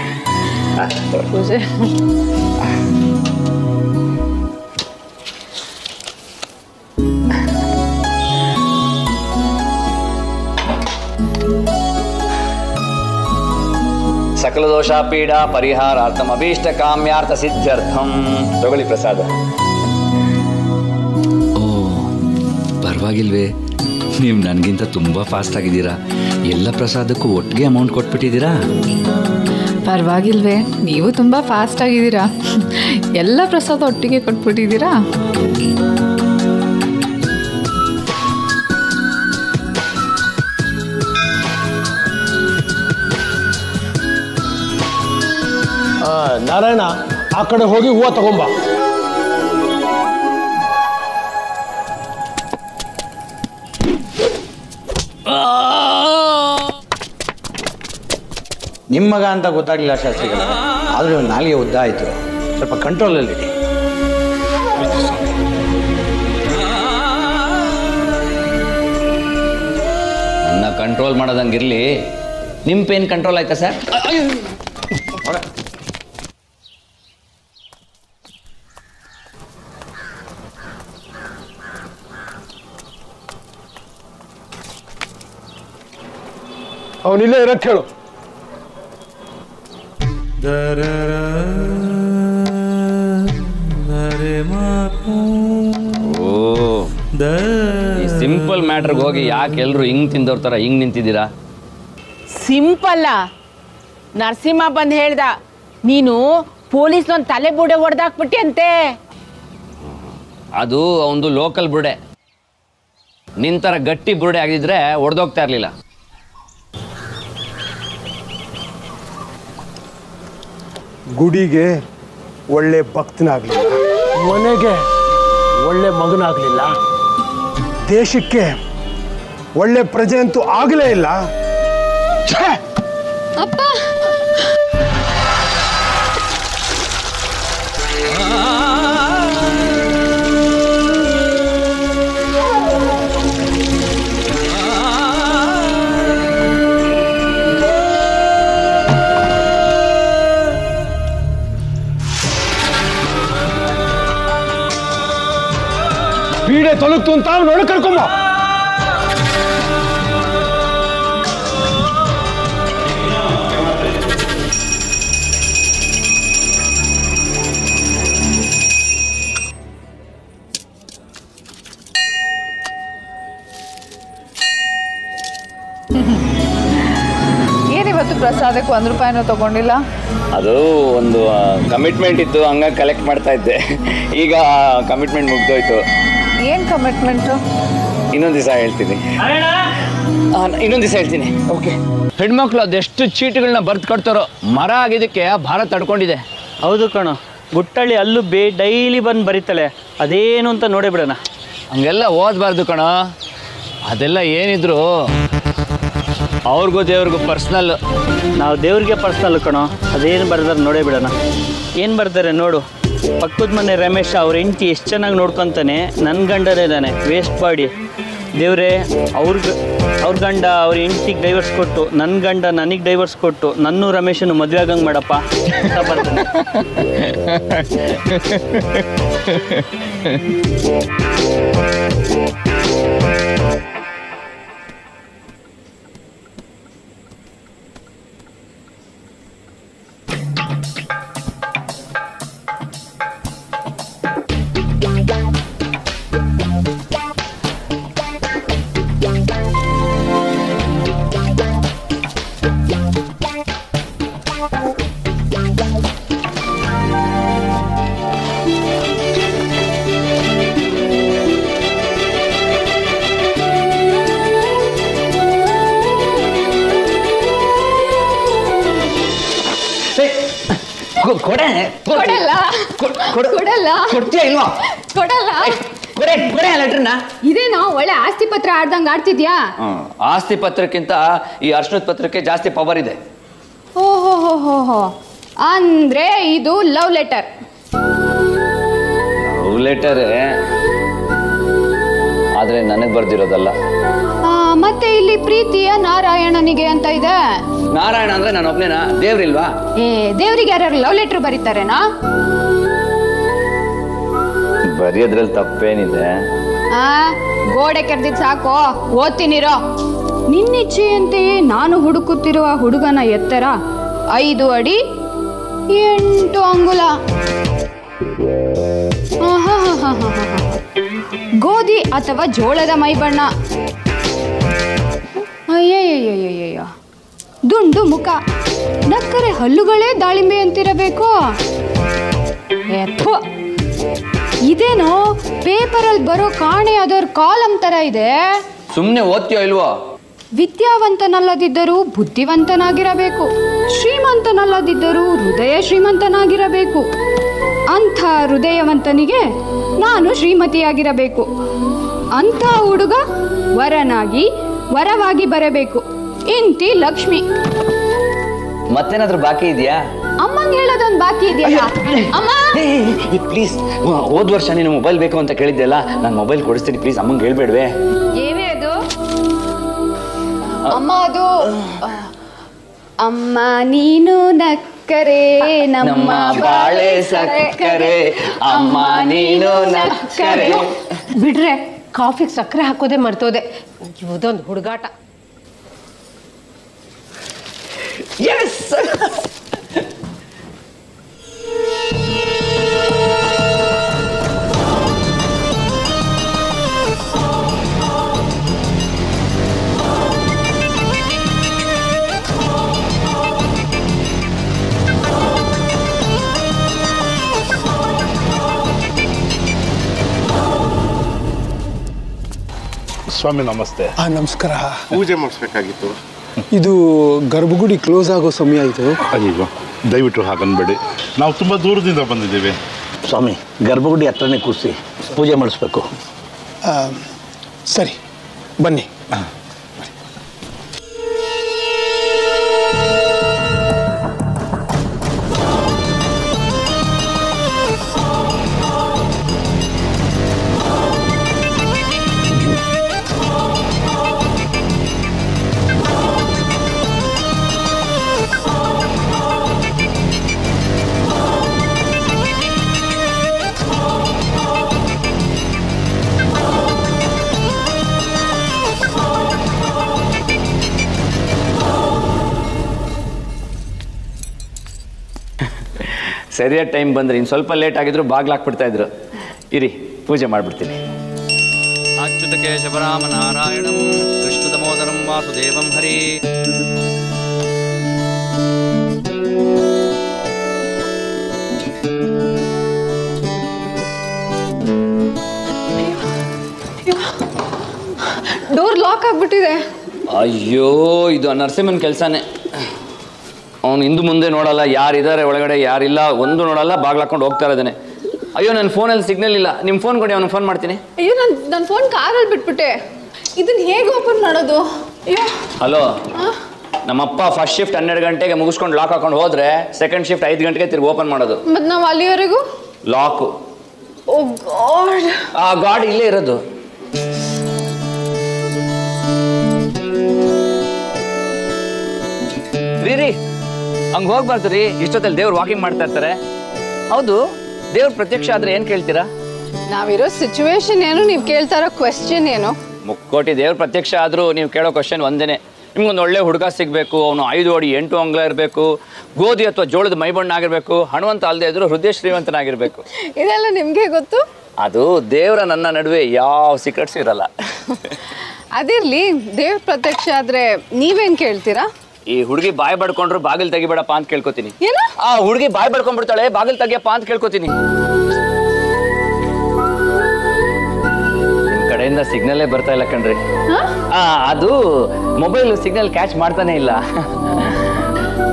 ಪೂಜೆ. ಸಕಲ ಪೀಡಾ ಪೀಡ ಪರಿಹಾರಾರ್ಥಂ ಅಭೀಷ್ಟ ಕಾಮ್ಯಾರ್ಥ ಸಿದ್ಧ್ಯರ್ಥಂ ತಗೊಳ್ಳಿ ಪ್ರಸಾದ. ಓ ಪರವಾಗಿಲ್ವೇ. ನೀವು ನನಗಿಂತ ತುಂಬ ಫಾಸ್ಟ್ ಆಗಿದ್ದೀರಾ. ಎಲ್ಲ ಪ್ರಸಾದಕ್ಕೂ ಒಟ್ಟಿಗೆ ಅಮೌಂಟ್ ಕೊಟ್ಬಿಟ್ಟಿದ್ದೀರಾ? ಪರವಾಗಿಲ್ವೇ ನೀವು ತುಂಬ ಫಾಸ್ಟ್ ಆಗಿದ್ದೀರಾ. ಎಲ್ಲ ಪ್ರಸಾದ ಒಟ್ಟಿಗೆ ಕೊಟ್ಬಿಟ್ಟಿದ್ದೀರಾ? ನಾರಾಯಣ ಆ ಕಡೆ ಹೋಗಿ ಹೂವು ತಗೊಂಬ. ನಿಮ್ಮ ಮಗ ಅಂತ ಗೊತ್ತಾಗ್ಲಿಲ್ಲ ಶಾಸ್ತ್ರಿಗಳ. ಆದರೂ ನಾಲಿಗೆ ಉದ್ದ ಆಯಿತು. ಸ್ವಲ್ಪ ಕಂಟ್ರೋಲಲ್ಲಿ ನನ್ನ ಕಂಟ್ರೋಲ್ ಮಾಡೋದಂಗಿರ್ಲಿ. ನಿಮ್ಮ ಪೇನ್ ಕಂಟ್ರೋಲ್ ಆಯ್ತಾ ಸರ್ ಅವನಿಲ್ಲೇ ಇರಕ್ಕೆ ಹೇಳು ಓ ಈ ಸಿಂಪಲ್ ಮ್ಯಾಟ್ರಿಗೆ ಹೋಗಿ ಯಾಕೆ ಎಲ್ಲರೂ ಹಿಂಗ್ ತಿಂದವ್ರ ತರ ಹಿಂಗ್ ನಿಂತಿದ್ದೀರಾ? ಸಿಂಪಲ್ಲ ನರಸಿಂಹ ಬಂದು ಹೇಳ್ದ ನೀನು ಪೊಲೀಸ್ನೊಂದು ತಲೆ ಬುಡೆ ಹೊಡೆದಾಕ್ಬಿಟ್ಟಿ ಅಂತೆ ಅದು ಒಂದು ಲೋಕಲ್ ಬುಡೆ. ನಿಂತರ ಗಟ್ಟಿ ಬುರುಡೆ ಆಗಿದ್ರೆ ಒಡೆದೋಗ್ತಾ ಇರಲಿಲ್ಲ. ಗುಡಿಗೆ ಒಳ್ಳೆ ಭಕ್ತನಾಗ್ಲಿಲ್ಲ. ಮನೆಗೆ ಒಳ್ಳೆ ಮಗನಾಗ್ಲಿಲ್ಲ. ದೇಶಕ್ಕೆ ಒಳ್ಳೆ ಪ್ರಜೆ ಅಂತೂ ಆಗಲೇ ಇಲ್ಲ! ಅಪ್ಪ! ಪೀಡೆ ತೊಲಗ್ತು ಅಂತ ನೋಡಿ ಕರ್ಕೊಂಬ. ಏನಿವತ್ತು ಪ್ರಸಾದಕ್ಕೆ ಒಂದು ರೂಪಾಯಿನೂ ತಗೊಂಡಿಲ್ಲ? ಅದು ಒಂದು ಕಮಿಟ್ಮೆಂಟ್ ಇತ್ತು ಹಂಗಾಗಿ ಕಲೆಕ್ಟ್ ಮಾಡ್ತಾ ಇದ್ದೆ. ಈಗ ಕಮಿಟ್ಮೆಂಟ್ ಮುಗ್ದೋಯ್ತು. ಏನು ಕಮಿಟ್ಮೆಂಟು ಇನ್ನೊಂದು ದಿವಸ ಹೇಳ್ತೀನಿ. ಇನ್ನೊಂದು ದಿವಸ ಹೇಳ್ತೀನಿ. ಓಕೆ ಹೆಣ್ಮಕ್ಳು ಅದೆಷ್ಟು ಚೀಟಿಗಳನ್ನ ಬರ್ದು ಕಟ್ತಾರೋ ಮರ ಆಗಿದ್ದಕ್ಕೆ ಭಾರ ತಡ್ಕೊಂಡಿದೆ. ಹೌದು ಕಣ. ಗುಟ್ಟಳ್ಳಿ ಅಲ್ಲೂ ಬೇ ಡೈಲಿ ಬಂದು ಬರೀತಾಳೆ. ಅದೇನು ಅಂತ ನೋಡೇ ಬಿಡೋಣ. ಹಂಗೆಲ್ಲ ಓದಬಾರ್ದು ಕಣ. ಅದೆಲ್ಲ ಏನಿದ್ರು ಅವ್ರಿಗೂ ದೇವ್ರಿಗೂ ಪರ್ಸ್ನಲ್ ನಾವು ದೇವ್ರಿಗೆ ಪರ್ಸ್ನಲ್ ಕಣೋ. ಅದೇನು ಬರ್ದಾರೆ ನೋಡೇ ಬಿಡೋಣ. ಏನು ಬರ್ತಾರೆ ನೋಡು. ಪಕ್ಕದ ಮನೆ ರಮೇಶ ಅವ್ರ ಹೆಂಡತಿ ಎಷ್ಟು ಚೆನ್ನಾಗಿ ನೋಡ್ಕೊತಾನೆ ನನ್ನ ಗಂಡನೇ ಇದ್ದಾನೆ ವೇಸ್ಟ್ ಬಾಡಿ ದೇವ್ರೆ, ಅವ್ರಿಗೆ, ಅವ್ರ ಗಂಡ ಅವ್ರ ಹೆಂಡತಿಗೆ ಡೈವರ್ಸ್ ಕೊಟ್ಟು ನನ್ನ ಗಂಡ ನನಗೆ ಡೈವರ್ಸ್ ಕೊಟ್ಟು, ನನ್ನ ರಮೇಶನು ಮದುವೆ ಆಗಂಗೆ ಮಾಡಪ್ಪ ಬರ್ತಾನೆ. ಕೊಡೆ. ಕೊಡಲ್ಲ. ಕೊಡಲ್ಲ. ಕೊಡ್ತೀಯ ಇಲ್ವಾ? ಕೊಡಲ್ಲ. ಕೊಡೆ ಕೊಡೆ ಲೆಟ್ರನ್ನ ಇದೇನೋ ಒಳ್ಳೆ ಆಸ್ತಿ ಪತ್ರ ಆಡ್ದಂಗೆ ಆಡ್ತಿದ್ಯಾ? ಆಸ್ತಿ ಪತ್ರಕ್ಕಿಂತ ಈ ಅರ್ಶನದ ಪತ್ರಕ್ಕೆ ಜಾಸ್ತಿ ಪವರ್ ಇದೆ. ಓಹೋ ಹೋ ಹೋ ಹೋ ಅಂದ್ರೆ ಇದು ಲವ್ ಲೆಟರ್ ಲವ್ ಲೆಟರ್ ಆದರೆ ನನಗೆ ಬರ್ದಿರೋದಲ್ಲ. ಮತ್ತೆ ಇಲ್ಲಿ ಪ್ರೀತಿಯ ನಾರಾಯಣನಿಗೆ ಅಂತ ಇದೆ. ನಾರಾಯಣ ಅಂದ್ರೆ ನಾನು ಒಬ್ಬನೇನಾ ದೇವ್ರಿಲ್ವಾ? ಏ ದೇವ್ರಿಗೆ ಯಾರ್ಯಾರು ಲವ್ ಲೆಟರ್ ಬರೀತಾರೇನಾ? ಬರೆಯೋದ್ರಲ್ಲಿ ತಪ್ಪೇನಿದೆ. ಆ ಗೋಡೆ ಕೆರ್ದಿದ್ ಸಾಕು ಓದ್ತೀನಿರೋ. ನಿನ್ನಿಚ್ಛೆಯಂತೆಯೇ ನಾನು ಹುಡುಕುತ್ತಿರುವ ಹುಡುಗನ ಎತ್ತರ ಐದು ಅಡಿ ಎಂಟು ಅಂಗುಲ. ಗೋಧಿ ಅಥವಾ ಜೋಳದ ಮೈಬಣ್ಣ. ಅಯ್ಯಯ್ಯಯ್ಯಯ್ಯಯ್ಯ ದುಂಡು ಮುಖ. ನಕ್ಕರೆ ಹಲ್ಲುಗಳೇ ದಾಳಿಂಬೆ ಅಂತಿರಬೇಕು ಏ, ಪೇಪರ್ ಇದೇನೋ ಪೇಪರಲ್ಲಿ ಬರೋ ಕಾಣೆ ಅದರ ಕಾಲಂ ತರ ಇದೆ. ಸುಮ್ಮನೆ ಓದ್ತೀಯೋ ಇಲ್ವಾ? ವಿದ್ಯಾವಂತನಲ್ಲದಿದ್ದರೂ ಬುದ್ಧಿವಂತನಾಗಿರಬೇಕು. ಶ್ರೀಮಂತನಲ್ಲದಿದ್ದರೂ ಹೃದಯ ಶ್ರೀಮಂತನಾಗಿರಬೇಕು. ಅಂಥ ಹೃದಯವಂತನಿಗೆ ನಾನು ಶ್ರೀಮತಿಯಾಗಿರಬೇಕು. ಅಂಥ ಹುಡುಗ ವರನಾಗಿ ವರವಾಗಿ ಬರಬೇಕು. ಇಂತಿ ಲಕ್ಷ್ಮಿ. ಮತ್ತೇನಾದ್ರೂ ಬಾಕಿ ಇದೆಯಾ? ಅಮ್ಮಂಗೆ ಹೇಳೋದೊಂದು ಬಾಕಿ ಇದೆಯಲ್ಲ? ಅಮ್ಮ! ಪ್ಲೀಸ್ ಹೋದ್ ವರ್ಷ ನೀನು ಮೊಬೈಲ್ ಬೇಕು ಅಂತ ಕೇಳಿದ್ದೆಲ್ಲ ನಾನು ಮೊಬೈಲ್ ಕೊಡಿಸ್ತೀನಿ ಪ್ಲೀಸ್ ಅಮ್ಮಂಗ್ ಹೇಳ್ಬೇಡ್ವೆ. ಏನೇ ಅದು? ಅಮ್ಮ ಅದು ಅಮ್ಮ ನೀನು ನಕ್ಕರೆ ನಮ್ಮ ಬಾಳೆ ಸಕ್ಕರೆ ಅಮ್ಮ ನೀನು ನಕ್ಕರೆ. ಬಿಡ್ರೆ ಕಾಫಿಗೆ ಸಕ್ಕರೆ ಹಾಕೋದೇ ಮರ್ತೋದೆ. ಇದೊಂದು ಹುಡುಗಾಟ. ಸ್ವಾಮಿ ನಮಸ್ತೆ. ಆ ನಮಸ್ಕಾರ. ಪೂಜೆ ಮಾಡಿಸ್ಬೇಕಾಗಿತ್ತು. ಇದು ಗರ್ಭಗುಡಿ ಕ್ಲೋಸ್ ಆಗೋ ಸಮಯ ಇದು. ಅಯ್ಯೋ ದಯವಿಟ್ಟು ಹಾಗನ್ಬೇಡಿ. ನಾವು ತುಂಬ ದೂರದಿಂದ ಬಂದಿದ್ದೀವಿ. ಸ್ವಾಮಿ ಗರ್ಭಗುಡಿ ಹತ್ರನೇ ಕೂರಿಸಿ ಪೂಜೆ ಮಾಡಿಸ್ಬೇಕು. ಆ, ಸರಿ ಬನ್ನಿ. ಸರಿಯಾದ ಟೈಮ್ ಬಂದ್ರೆ ಇನ್ನು ಸ್ವಲ್ಪ ಲೇಟ್ ಆಗಿದ್ರು ಬಾಗ್ಲಾಕ್ಬಿಡ್ತಾ ಇದ್ರು. ಇರಿ ಪೂಜೆ ಮಾಡ್ಬಿಡ್ತೀನಿ. ನಾರಾಯಣಂ ಕೃಷ್ಣ ದಮೋದರಂ ವಾಸುದೇವಂ ಹರಿ. ಡೋರ್ ಲಾಕ್ ಆಗ್ಬಿಟ್ಟಿದೆ. ಅಯ್ಯೋ ಇದು ನರಸಿಂಹನ ಕೆಲಸನೇ. ಅವನು ಹಿಂದೆ ಮುಂದೆ ನೋಡಲ್ಲ ಯಾರಿದ್ದಾರೆ ಒಳಗಡೆ ಯಾರಿಲ್ಲ ಒಂದು ನೋಡಲ್ಲ ಬಾಗ್ಲಾಕೊಂಡು ಹೋಗ್ತಾ ಇದ್ದಾನೆ ಅಯ್ಯೋ ನನ್ನ ಫೋನಲ್ಲಿ ಸಿಗ್ನಲ್ ಇಲ್ಲ. ನಿಮ್ಮ ಫೋನ್ ಕೊಡಿ ಅವ್ನಿಗೆ ಫೋನ್ ಮಾಡ್ತೀನಿ. ಅಯ್ಯೋ ನಾನು ನನ್ನ ಫೋನ್ ಕಾರಲ್ಲಿ ಬಿಟ್ಬಿಟ್ಟೆ. ಇದನ್ನ ಹೇಗೆ ಓಪನ್ ಮಾಡೋದು? ಅಯ್ಯೋ. ಹಲೋ. ನಮ್ಮಪ್ಪ ಫಸ್ಟ್ ಶಿಫ್ಟ್ ಹನ್ನೆರಡು ಗಂಟೆಗೆ ಮುಗಿಸ್ಕೊಂಡು ಲಾಕ್ ಹಾಕೊಂಡು ಹೋದ್ರೆ ಸೆಕೆಂಡ್ ಶಿಫ್ಟ್ ಐದು ಗಂಟೆಗೆ ತಿರ್ಗಿ ಓಪನ್ ಮಾಡೋದು. ಮತ್ತೆ ನಾವು ಅಲ್ಲಿವರೆಗೂ? ಲಾಕು ಓ ಗಾಡ್. ಆ ಗಾಡ್ ಇಲ್ಲೇ ಇರೋದು. ರೀ ಹಂಗೆ ಹೋಗ್ಬಾರ್ದು ರೀ ಇಷ್ಟೊತ್ತಲ್ಲಿ ದೇವ್ರು ವಾಕಿಂಗ್ ಮಾಡ್ತಾ ಇರ್ತಾರೆ. ಹೌದು ದೇವ್ರ ಪ್ರತ್ಯಕ್ಷ ಆದ್ರೆ ಏನು ಕೇಳ್ತೀರಾ? ನಾವಿರೋ ಸಿಚುವೇಶನ್ ಏನು ನೀವು ಕೇಳ್ತಾ ಇರೋ ಕ್ವೆಶ್ಚನ್ ಏನು? ಮುಕ್ಕೋಟಿ ದೇವ್ರ ಪ್ರತ್ಯಕ್ಷ ಆದ್ರೂ ನೀವು ಕೇಳೋ ಕ್ವಶನ್ ಒಂದೇನೆ. ನಿಮ್ಗೊಂದು ಒಳ್ಳೆ ಹುಡುಗ ಸಿಗಬೇಕು ಅವನು ಐದು ಅಡಿ ಎಂಟು ಅಂಗ್ಲ ಇರಬೇಕು ಗೋಧಿ ಅಥವಾ ಜೋಳದ ಮೈಬಣ್ಣ ಆಗಿರಬೇಕು ಹಣವಂತ ಅಲ್ಲದೆ ಇದ್ರು ಹೃದಯ ಶ್ರೀಮಂತನಾಗಿರ್ಬೇಕು. ಇದೆಲ್ಲ ನಿಮ್ಗೆ ಗೊತ್ತು? ಅದು ದೇವರ ನನ್ನ ನಡುವೆ ಯಾವ ಸೀಕ್ರೆಟ್ಸ್ ಇರಲ್ಲ. ಅದಿರ್ಲಿ ದೇವ್ರ ಪ್ರತ್ಯಕ್ಷ ಆದ್ರೆ ನೀವೇನ್ ಕೇಳ್ತೀರಾ? ಈ ಹುಡುಗಿ ಬಾಯ್ ಬಡ್ಕೊಂಡ್ರು ಬಾಗಿಲು ತೆಗಿಬೇಡಪ್ಪ ಅಂತ ಕೇಳ್ಕೊತೀನಿ. ಏನು? ಆ ಹುಡುಗಿ ಬಾಯ್ ಬಡ್ಕೊಂಡ್ಬಿಡ್ತಾಳೆ ಬಾಗಿಲು ತೆಗಿಯಪ್ಪ ಅಂತ ಕೇಳ್ಕೊತೀನಿ. ಕಡೆಯಿಂದ ಸಿಗ್ನಲ್ಲೇ ಬರ್ತಾ ಇಲ್ಲ ಕಣ್ರಿ. ಆ ಅದು ಮೊಬೈಲ್ ಸಿಗ್ನಲ್ ಕ್ಯಾಚ್ ಮಾಡ್ತಾನೆ ಇಲ್ಲ.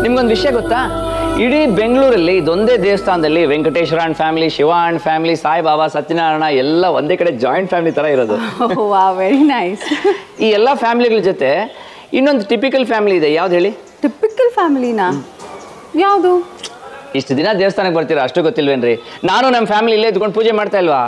ನಿಮ್ಗೊಂದು ವಿಷಯ ಗೊತ್ತಾ? ಇಡೀ ಬೆಂಗಳೂರಲ್ಲಿ ಇದೊಂದೇ ದೇವಸ್ಥಾನದಲ್ಲಿ Venkateshwara and family Shiva and family Saibaba Satyanarayana ಎಲ್ಲ ಒಂದೇ ಕಡೆ ಜಾಯಿಂಟ್ ಫ್ಯಾಮಿಲಿ ತರ ಇರೋದು. ವಾ ವೆರಿ ನೈಸ್ ಈ ಎಲ್ಲ ಫ್ಯಾಮಿಲಿಗಳ ಜೊತೆ ಇನ್ನೊಂದು ಟಿಪಿಕಲ್ ಫ್ಯಾಮಿಲಿ ಇದೆ. ಯಾವ್ದು ಹೇಳಿ? ಟಿಪಿಕಲ್ ಫ್ಯಾಮಿಲಿನಾ ಯಾವುದು? ಇಷ್ಟು ದಿನ ದೇವಸ್ಥಾನಕ್ಕೆ ಬರ್ತೀರಾ? ಅಷ್ಟು ಗೊತ್ತಿಲ್ವೇನ್ರಿ? ನಾನು ನಮ್ಮ ಫ್ಯಾಮಿಲಿ ಇಲ್ಲೇ ಇದ್ಕೊಂಡು ಪೂಜೆ ಮಾಡ್ತಾ ಇಲ್ವಾ?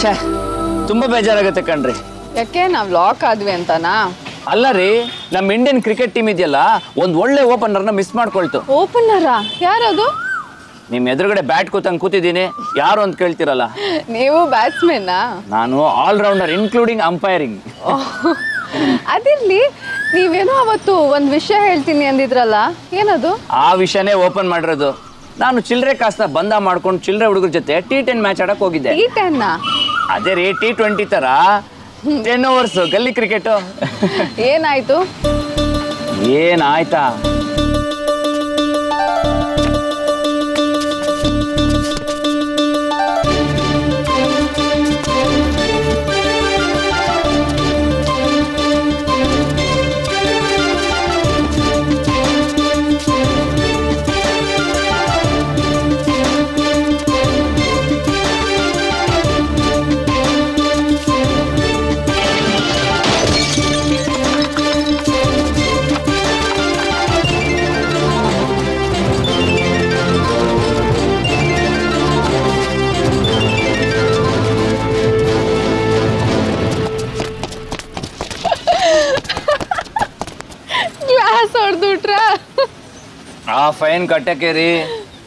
ತುಂಬಾ ತುಂಬ ಬೇಜಾರಾಗುತ್ತೆ ಕಣ್ರಿ. ಯಾಕೆ? ನಾವು ಲಾಕ್ ಆದ್ವಿ ಅಂತನಾ? ಅಲ್ಲ ರೀ ನಮ್ಮ ಇಂಡಿಯನ್ ಕ್ರಿಕೆಟ್ ಟೀಮ್ ಇದೆಯಲ್ಲ ಒಂದು ಒಳ್ಳೆ ಓಪನರ್ನ ಮಿಸ್ ಮಾಡ್ಕೊಳ್ತು. ಓಪನರಾ ಯಾರದು? ನಿಮ್ಮ ಎದುರುಗಡೆ ಬ್ಯಾಟ್ ಕೂತಂಗೆ ಕೂತಿದ್ದೀನಿ ಯಾರು ಅಂತ ಕೇಳ್ತಿರಲ್ಲ? ನೀವು ಬ್ಯಾಟ್ಸ್ಮನ್ ನಾನು ಆಲ್ರೌಂಡರ್ ಇನ್ಕ್ಲೂಡಿಂಗ್ ಅಂಪೈರಿಂಗ್ ಅದಿರ್ಲಿ ನೀವೇನೋ ಅವತ್ತು ಒಂದ್ ವಿಷಯ ಹೇಳ್ತೀನಿ ಅಂದಿದ್ರಲ್ಲ ಏನದು? ಆ ವಿಷಯನೇ ಓಪನ್ ಮಾಡಿರೋದು. ನಾನು ಚಿಲ್ಲರೆ ಕಾಸ್ತಾ ಬಂದ ಮಾಡ್ಕೊಂಡು ಚಿಲ್ಲರೆ ಹುಡುಗರ ಜೊತೆ ಟಿ ಟೆನ್ ಮ್ಯಾಚ್ ಆಡಕ್ ಹೋಗಿದ್ದೆ. ಟಿ ಅದೇ ರೀ ಟಿ ಟ್ವೆಂಟಿ ತರ ಟೆನ್ ಓವರ್ಸ್ ಗಲ್ಲಿ ಕ್ರಿಕೆಟ್ ಏನಾಯ್ತು? ಏನಾಯ್ತಾ? ಹೊಡೆದ್ಬಿಟ್ರ ಆ ಫೈನ್ ಕಟ್ಟಕ್ಕೆ ರೀ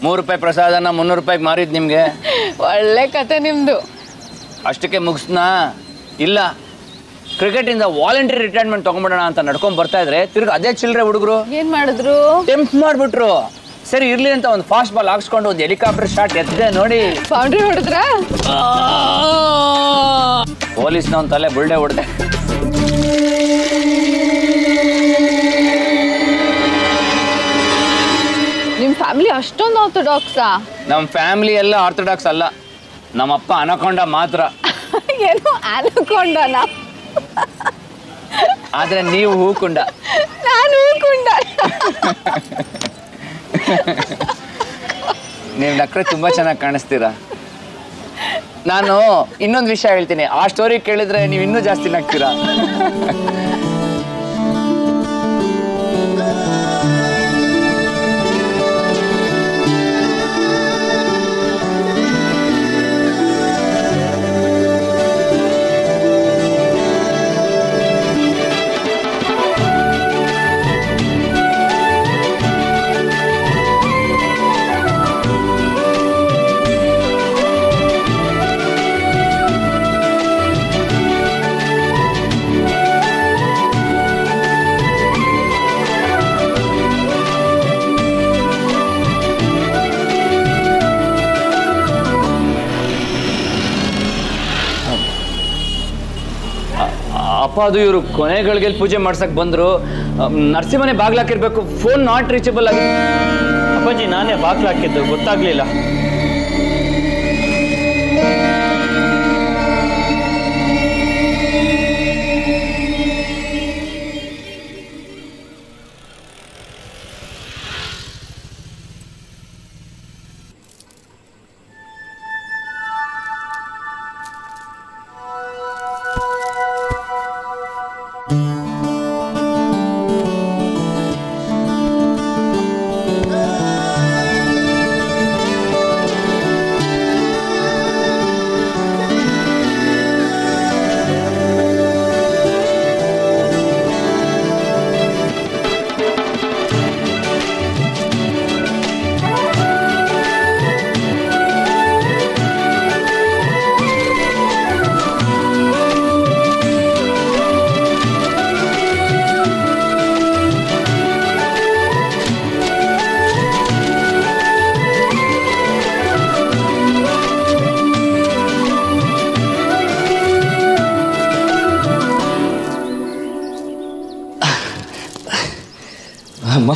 ಮೂರು ರೂಪಾಯಿ ಪ್ರಸಾದನ ಮುನ್ನೂರು ರೂಪಾಯಿಗೆ ಮಾರಿದ್ ನಿಮ್ಗೆ. ಒಳ್ಳೆ ಕತೆ ನಿಮ್ದು. ಅಷ್ಟಕ್ಕೆ ಮುಗಿಸ್ನಾ. ಇಲ್ಲ ಕ್ರಿಕೆಟಿಂದ ವಾಲಂಟರಿ ರಿಟೈರ್ಮೆಂಟ್ ತಗೊಂಡ್ಬಿಡೋಣ ಅಂತ ನಡ್ಕೊಂಡ್ ಬರ್ತಾ ಇದ್ರೆ ತಿರ್ಗ ಅದೇ ಚಿಲ್ಲರೆ ಹುಡುಗರು. ಏನ್ ಮಾಡಿದ್ರು? ಟೆಂಪ್ ಮಾಡ್ಬಿಟ್ರು. ಸರಿ ಇರ್ಲಿ ಅಂತ ಒಂದು ಫಾಸ್ಟ್ ಬಾಲ್ ಹಾಕ್ಸ್ಕೊಂಡು ಒಂದು ಹೆಲಿಕಾಪ್ಟರ್ ಶಾಟ್ ಎದ್ದೆ ನೋಡಿ. ಬೌಂಡ್ರಿ ಹೊಡೆದ್ರ? ಪೊಲೀಸ್ನ ಒಂದು ತಲೆ ಬುಳ್ಳೆ ಹೊಡೆದೆ. ಫ್ಯಾಮಿಲಿ ಅಷ್ಟೊಂದು ಆರ್ಥೋಡಾಕ್ಸಾ ನಮ್ಮ ಫ್ಯಾಮಿಲಿ ಎಲ್ಲ ಆರ್ಥೋಡಾಕ್ಸ್ ಅಲ್ಲ. ನಮ್ಮಪ್ಪ ಅನಕೊಂಡ ಮಾತ್ರ. ಏನು ಅನ್ಕೊಂಡನ? ಆದ್ರೆ ನೀವು ಹೂಕುಂಡ. ನಾನು ಹೂಕುಂಡ. ನೀವು ನಕ್ರೆ ತುಂಬಾ ಚೆನ್ನಾಗಿ ಕಾಣಿಸ್ತೀರಾ? ನಾನು ಇನ್ನೊಂದು ವಿಷಯ ಹೇಳ್ತೀನಿ. ಆ ಸ್ಟೋರಿ ಕೇಳಿದ್ರೆ ನೀವು ಇನ್ನೂ ಜಾಸ್ತಿ ನಗ್ತೀರಾ? ಅದು ಇವರು ಕೊನೆಗಳಿಗೆ ಪೂಜೆ ಮಾಡ್ಸಕ್ ಬಂದ್ರು ನರಸಿಂಹನೆ ಬಾಗ್ಲಾಕಿರ್ಬೇಕು ಫೋನ್ ನಾಟ್ ರೀಚಬಲ್ ಆಗಿ ಅಪ್ಪಾಜಿ, ನಾನೇ ಬಾಗ್ಲ ಹಾಕಿದ್ದು, ಗೊತ್ತಾಗ್ಲಿಲ್ಲ.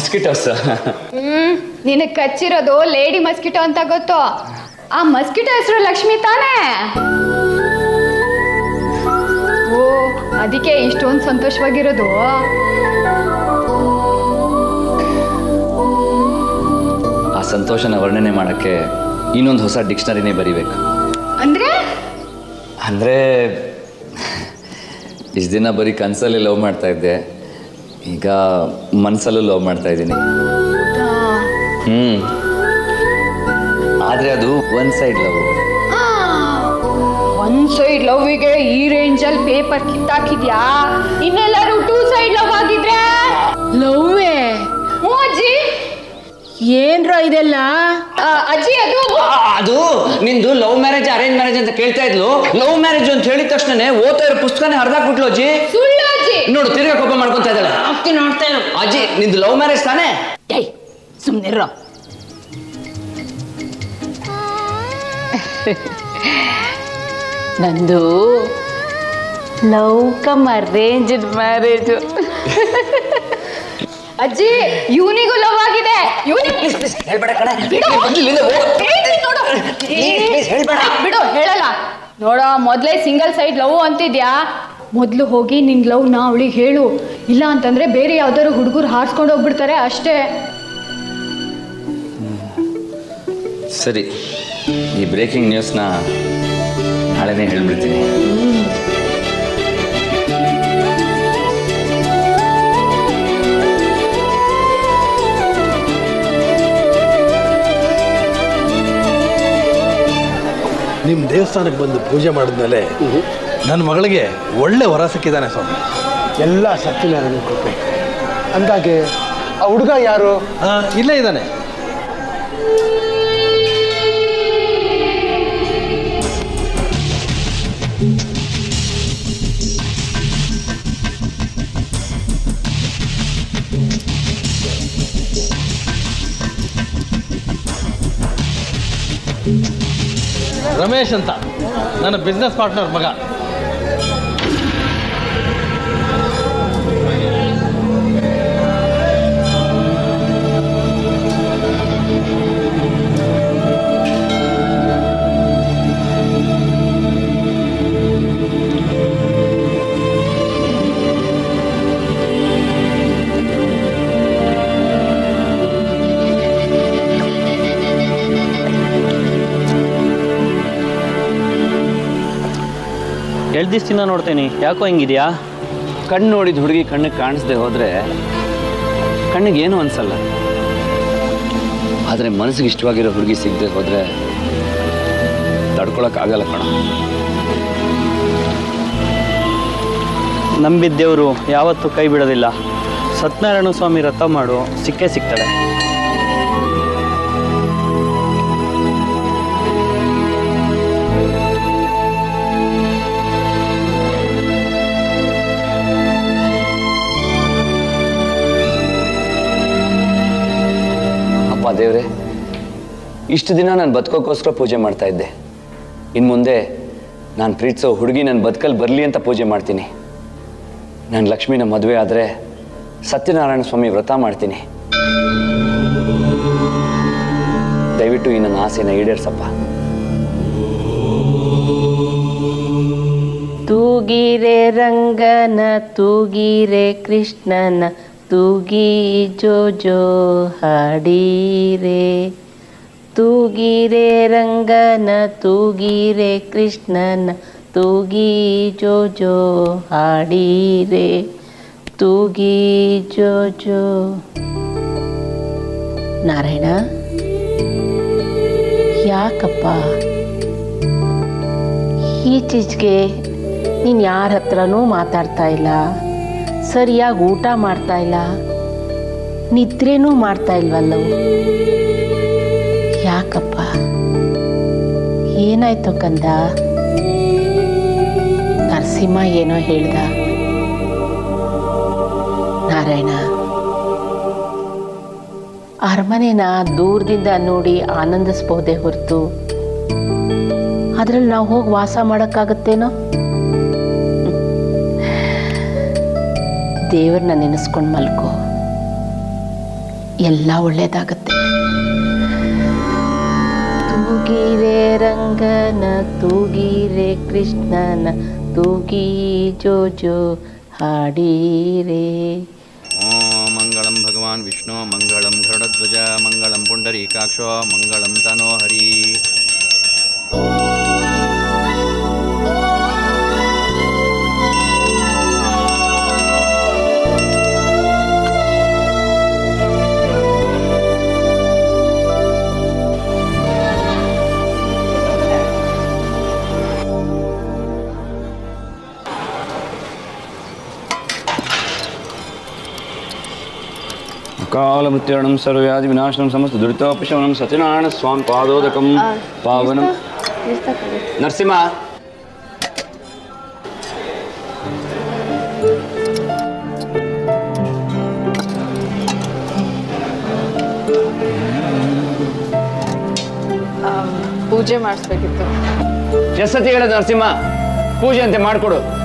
ಮಸ್ಕಿಟೋಸ್ ಹ್ಮ್ ನಿನಗೆ ಕಚ್ಚಿರೋದು ಲೇಡಿ ಮಸ್ಕಿಟೋ ಅಂತ ಗೊತ್ತು. ಆ ಮಸ್ಕಿಟೋ ಹೆಸರು ಲಕ್ಷ್ಮಿ ತಾನೇ. ಓ ಅದಕ್ಕೆ ಇಷ್ಟೊಂದು ಸಂತೋಷವಾಗಿರೋದು. ಆ ಸಂತೋಷನ ವರ್ಣನೆ ಮಾಡಕ್ಕೆ ಇನ್ನೊಂದು ಹೊಸ ಡಿಕ್ಷನರಿನೇ ಬರಿಬೇಕು. ಅಂದ್ರೆ? ಅಂದ್ರೆ ಇಷ್ಟು ದಿನ ಬರೀ ಕನ್ಸಲ್ಲಿ ಲವ್ ಮಾಡ್ತಾ ಇದ್ದೆ. ಈಗ ಮನಸ್ಸಲ್ಲೂ ಲವ್ ಮಾಡ್ತಾ ಇದ್ದೀನಿ. ಹ್ಮ್. ಆದ್ರೆ ಅದು one side love one side love ಲವ್ವಿಗೆ ಈ ರೇಂಜ್ ಅಲ್ಲಿ ಪೇಪರ್ ಕಿತ್ತಾಕಿದ್ಯಾ? ಇನ್ನೆಲ್ಲರೂ ಟೂ ಸೈಡ್ ಲವ್ ಆಗಿದ್ರೆ? ಲವ್ವೇ. ಹ್ಞೂ ಅಜ್ಜಿ. ಏನ್ರ ಇದೆಲ್ಲ? ಆ, ಅಜ್ಜಿ ಅದು ಅದು ನಿಂದು ಲವ್ ಮ್ಯಾರೇಜ್ ಅರೇಂಜ್ ಮ್ಯಾರೇಜ್ ಅಂತ ಕೇಳ್ತಾ ಇದ್ಲು. ಲವ್ ಮ್ಯಾರೇಜ್ ಅಂತ ಹೇಳಿದ ತಕ್ಷಣನೇ ಓದ್ತಾ ಇರೋ ಪುಸ್ತಕನೇ ಹರಿದಾಕ್ಬಿಟ್ಲು ಅಜ್ಜಿ. ಸುಳ್ಳು ಅಜ್ಜಿ ನೋಡು ತಿರ್ಗಾ ಕೋಪ ಮಾಡ್ಕೊಂತ ಇದ್ದಾಳೆ. ನೋಡ್ತಾ ಇರೋ. ಅಜ್ಜಿ ನಿಂದು ಲವ್ ಮ್ಯಾರೇಜ್ ತಾನೇ? ಏಯ್ ಸುಮ್ಮನಿರೋ ನಂದು ಲವ್ ಕಮ್ ಅರೇಂಜ್ಡ್ ಮ್ಯಾರೇಜು ಅಜ್ಜಿ ಇವನಿಗೂ ಲವ್ ಆಗಿದೆ. ಹೇಳ್ಬೇಡ ಕಣೆ. ಬಿಡು. ಹೇಳಲ್ಲ. ನೋಡೋ ಮೊದ್ಲೇ ಸಿಂಗಲ್ ಸೈಡ್ ಲವ್ ಅಂತಿದ್ಯಾ? ಮೊದ್ಲು ಹೋಗಿ ನಿನ್ನ ಲವ್ನ ಅವಳಿಗೆ ಹೇಳು. ಇಲ್ಲ ಅಂತಂದರೆ ಬೇರೆ ಯಾವ್ದಾದ್ರು ಹುಡುಗರು ಹಾರಿಸ್ಕೊಂಡು ಹೋಗ್ಬಿಡ್ತಾರೆ ಅಷ್ಟೇ. ಸರಿ ಈ ಬ್ರೇಕಿಂಗ್ ನ್ಯೂಸ್ನ ನಾಳೆನೇ ಹೇಳ್ಬಿಡ್ತೀನಿ. ನಿಮ್ಮ ದೇವಸ್ಥಾನಕ್ಕೆ ಬಂದು ಪೂಜೆ ಮಾಡಿದ್ಮೇಲೆ ನನ್ನ ಮಗಳಿಗೆ ಒಳ್ಳೆ ವರ ಸಿಕ್ಕಿದ್ದಾನೆ ಸ್ವಾಮಿ. ಎಲ್ಲ ಸತ್ಯನಾರಾಯಣ ಕೃಪೆ ಅಂದಾಗೆ ಆ ಹುಡುಗ ಯಾರು? ಇಲ್ಲೇ ಇದ್ದಾನೆ. ರಮೇಶ್ ಅಂತ ನನ್ನ ಬಿಸ್ನೆಸ್ ಪಾರ್ಟ್ನರ್ ಮಗ. ಎರಡು ದಿವಸದಿಂದ ನೋಡ್ತೇನೆ. ಯಾಕೋ ಹಿಂಗಿದ್ಯಾ? ಕಣ್ಣು ನೋಡಿದ ಹುಡುಗಿ ಕಣ್ಣಿಗೆ ಕಾಣಿಸ್ದೆ ಹೋದರೆ ಕಣ್ಣಿಗೆ ಏನು ಅನ್ಸಲ್ಲ. ಆದರೆ ಮನಸ್ಸಿಗೆ ಇಷ್ಟವಾಗಿರೋ ಹುಡುಗಿ ಸಿಗದೆ ಹೋದರೆ ತಡ್ಕೊಳಕ್ಕಾಗಲ್ಲ ಕಣ. ನಂಬಿದ್ದೇವರು ಯಾವತ್ತೂ ಕೈ ಬಿಡೋದಿಲ್ಲ. ಸತ್ಯನಾರಾಯಣ ಸ್ವಾಮಿ ರಥ ಮಾಡು ಸಿಕ್ಕೇ ಸಿಗ್ತಾಳೆ. ದೇವ್ರೆ, ಇಷ್ಟು ದಿನ ನಾನು ಬದುಕೋಕ್ಕೋಸ್ಕರ ಪೂಜೆ ಮಾಡ್ತಾ ಇದ್ದೆ. ಇನ್ನು ಮುಂದೆ ನಾನು ಪ್ರೀತಿಸೋ ಹುಡುಗಿ ನನ್ನ ಬದುಕಲ್ಲಿ ಬರಲಿ ಅಂತ ಪೂಜೆ ಮಾಡ್ತೀನಿ. ನಾನು ಲಕ್ಷ್ಮಿನ ಮದುವೆ ಆದರೆ ಸತ್ಯನಾರಾಯಣ ಸ್ವಾಮಿ ವ್ರತ ಮಾಡ್ತೀನಿ. ದಯವಿಟ್ಟು ಈ ನನ್ನ ಆಸೆನ ಈಡೇರ್ಸಪ್ಪ. ತೂಗಿರೆ ರಂಗನ, ತೂಗಿರೆ ಕೃಷ್ಣನ ತೂಗಿ ಜೋ ಜೋ ಹಾಡೀರೆ, ತೂಗಿರೆ ರಂಗನ, ತೂಗಿರೆ ಕೃಷ್ಣನ, ತೂಗಿ ಜೋ ಜೋ ಹಾಡೀರೆ, ತೂಗಿ ಜೋ ಜೋ ನಾರಾಯಣ, ಯಾಕಪ್ಪ ಈಚೀಚೆಗೆ ನೀನು ಯಾರ ಹತ್ರನೂ ಮಾತಾಡ್ತಾ ಇಲ್ಲ? ಸರಿಯಾಗಿ ಊಟ ಮಾಡ್ತಾ ಇಲ್ಲ. ನಿದ್ರೆನೂ ಮಾಡ್ತಾ ಇಲ್ವಲ್ಲವು ಯಾಕಪ್ಪ? ಏನಾಯ್ತು ಕಂದ? ನರಸಿಂಹ ಏನೋ ಹೇಳ್ದ. ನಾರಾಯಣ, ಅರಮನೆನ ದೂರದಿಂದ ನೋಡಿ ಆನಂದಿಸ್ಬೋದೇ ಹೊರತು. ಅದ್ರಲ್ಲಿ ನಾವು ಹೋಗಿ ವಾಸ ಮಾಡೋಕ್ಕಾಗತ್ತೇನೋ? ದೇವ್ರನ್ನ ನೆನೆಸ್ಕೊಂಡು ಮಲ್ಕೋ. ಎಲ್ಲ ಒಳ್ಳೇದಾಗತ್ತೆ. ತೂಗಿರೆ ರಂಗನ, ತೂಗಿರೆ ಕೃಷ್ಣನ, ತೂಗಿ ಜೋ ಜೋ ಹಾಡೀರೆ ಮಂಗಳಂ ಭಗವಾನ್ ವಿಷ್ಣು, ಮಂಗಳಂ ಗರುಡಧ್ವಜ ಮಂಗಳಂ ಪುಂಡರೀಕಾಕ್ಷೋ, ಮಂಗಳಂ ತನೋಹರಿ. ಕಾಲಮೃತ್ಯುರಣಂ ಸರ್ವ್ಯಾಧಿ ವಿನಾಶನಂ ಸಮಸ್ತ ದುರಿತೋಪಶಮನಂ ಸತ್ಯನಾರಾಯಣ ಸ್ವಾಮಿ ಪಾದೋದಕಂ ಪಾವನಂ ನರಸಿಂಹ ಪೂಜೆ ಮಾಡಿಸ್ಬೇಕಿತ್ತು. ಎಷ್ಟತಿ ಹೇಳೋದು ನರಸಿಂಹ. ಪೂಜೆ ಅಂತೆ ಮಾಡಿಕೊಡು.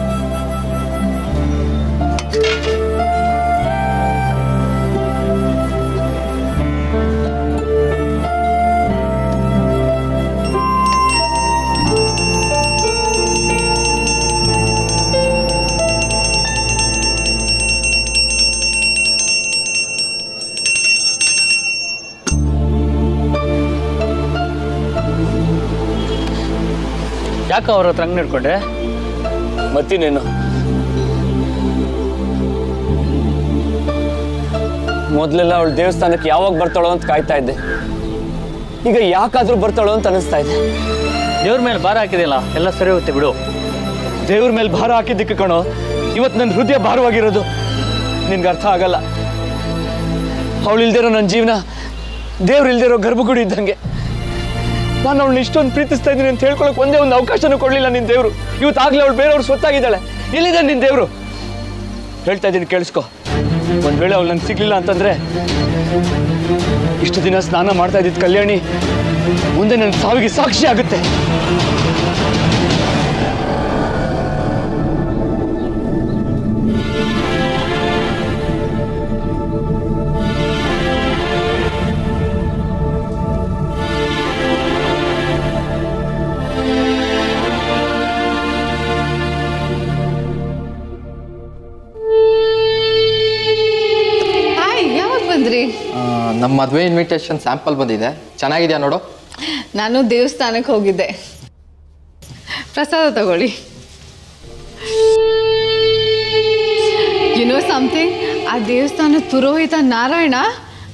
ಯಾಕೆ ಅವ್ರ ಹತ್ರ ಹಂಗೆ ನಡ್ಕೊಂಡೆ ಮತ್ತಿನೇನು ಮೊದಲೆಲ್ಲ ಅವಳು ದೇವಸ್ಥಾನಕ್ಕೆ ಯಾವಾಗ ಬರ್ತಾಳೋ ಅಂತ ಕಾಯ್ತಾ ಇದ್ದೆ. ಈಗ ಯಾಕಾದ್ರೂ ಬರ್ತಾಳೋ ಅಂತ ಅನಿಸ್ತಾ ಇದೆ. ದೇವ್ರ ಮೇಲೆ ಭಾರ ಹಾಕಿದೆಯಲ್ಲ ಎಲ್ಲ ಸರಿ ಹೋಗುತ್ತೆ ಬಿಡು. ದೇವ್ರ ಮೇಲೆ ಭಾರ ಹಾಕಿದ್ದಕ್ಕೆ ಕಣೋ ಇವತ್ತು ನನ್ನ ಹೃದಯ ಭಾರವಾಗಿರೋದು. ನಿನ್ಗೆ ಅರ್ಥ ಆಗಲ್ಲ. ಅವಳು ಇಲ್ದಿರೋ ನನ್ನ ಜೀವನ ದೇವ್ರು ಇಲ್ದಿರೋ ಗರ್ಭಗುಡಿ ಇದ್ದಂಗೆ. ನಾನು ಅವಳನ್ನ ಇಷ್ಟೊಂದು ಪ್ರೀತಿಸ್ತಾ ಇದ್ದೀನಿ ಅಂತ ಹೇಳ್ಕೊಳಕ್ ಒಂದೇ ಒಂದು ಅವಕಾಶನೂ ಕೊಡಲಿಲ್ಲ ನಿನ್ನ ದೇವರು. ಇವತ್ತಾಗ್ಲೇ ಅವಳು ಬೇರೆಯವ್ರು ಸ್ವತ್ತಾಗಿದ್ದಾಳೆ. ಎಲ್ಲಿದೆ ನಿನ್ನ ದೇವರು? ಹೇಳ್ತಾ ಇದ್ದೀನಿ, ಕೇಳಿಸ್ಕೊ. ಒಂದು ವೇಳೆ ಅವಳು ನಂಗೆ ಸಿಗ್ಲಿಲ್ಲ ಅಂತಂದ್ರೆ ಇಷ್ಟು ದಿನ ಸ್ನಾನ ಮಾಡ್ತಾ ಇದ್ದಿದ್ದು ಕಲ್ಯಾಣಿ ಮುಂದೆ ನನ್ನ ಸಾವಿಗೆ ಸಾಕ್ಷಿ ಆಗುತ್ತೆ. ನಮ್ಮ ಮದುವೆ ಇನ್ವಿಟೇಷನ್ ಸ್ಯಾಂಪಲ್ ಬಂದಿದೆ. ಚೆನ್ನಾಗಿದೆಯಾ ನೋಡು. ನಾನು ದೇವಸ್ಥಾನಕ್ಕೆ ಹೋಗಿದ್ದೆ. ಪ್ರಸಾದ ತಗೊಳ್ಳಿ. ಯು ನೋ ಸಮಥಿಂಗ್ ಆ ದೇವಸ್ಥಾನ ಪುರೋಹಿತ ನಾರಾಯಣ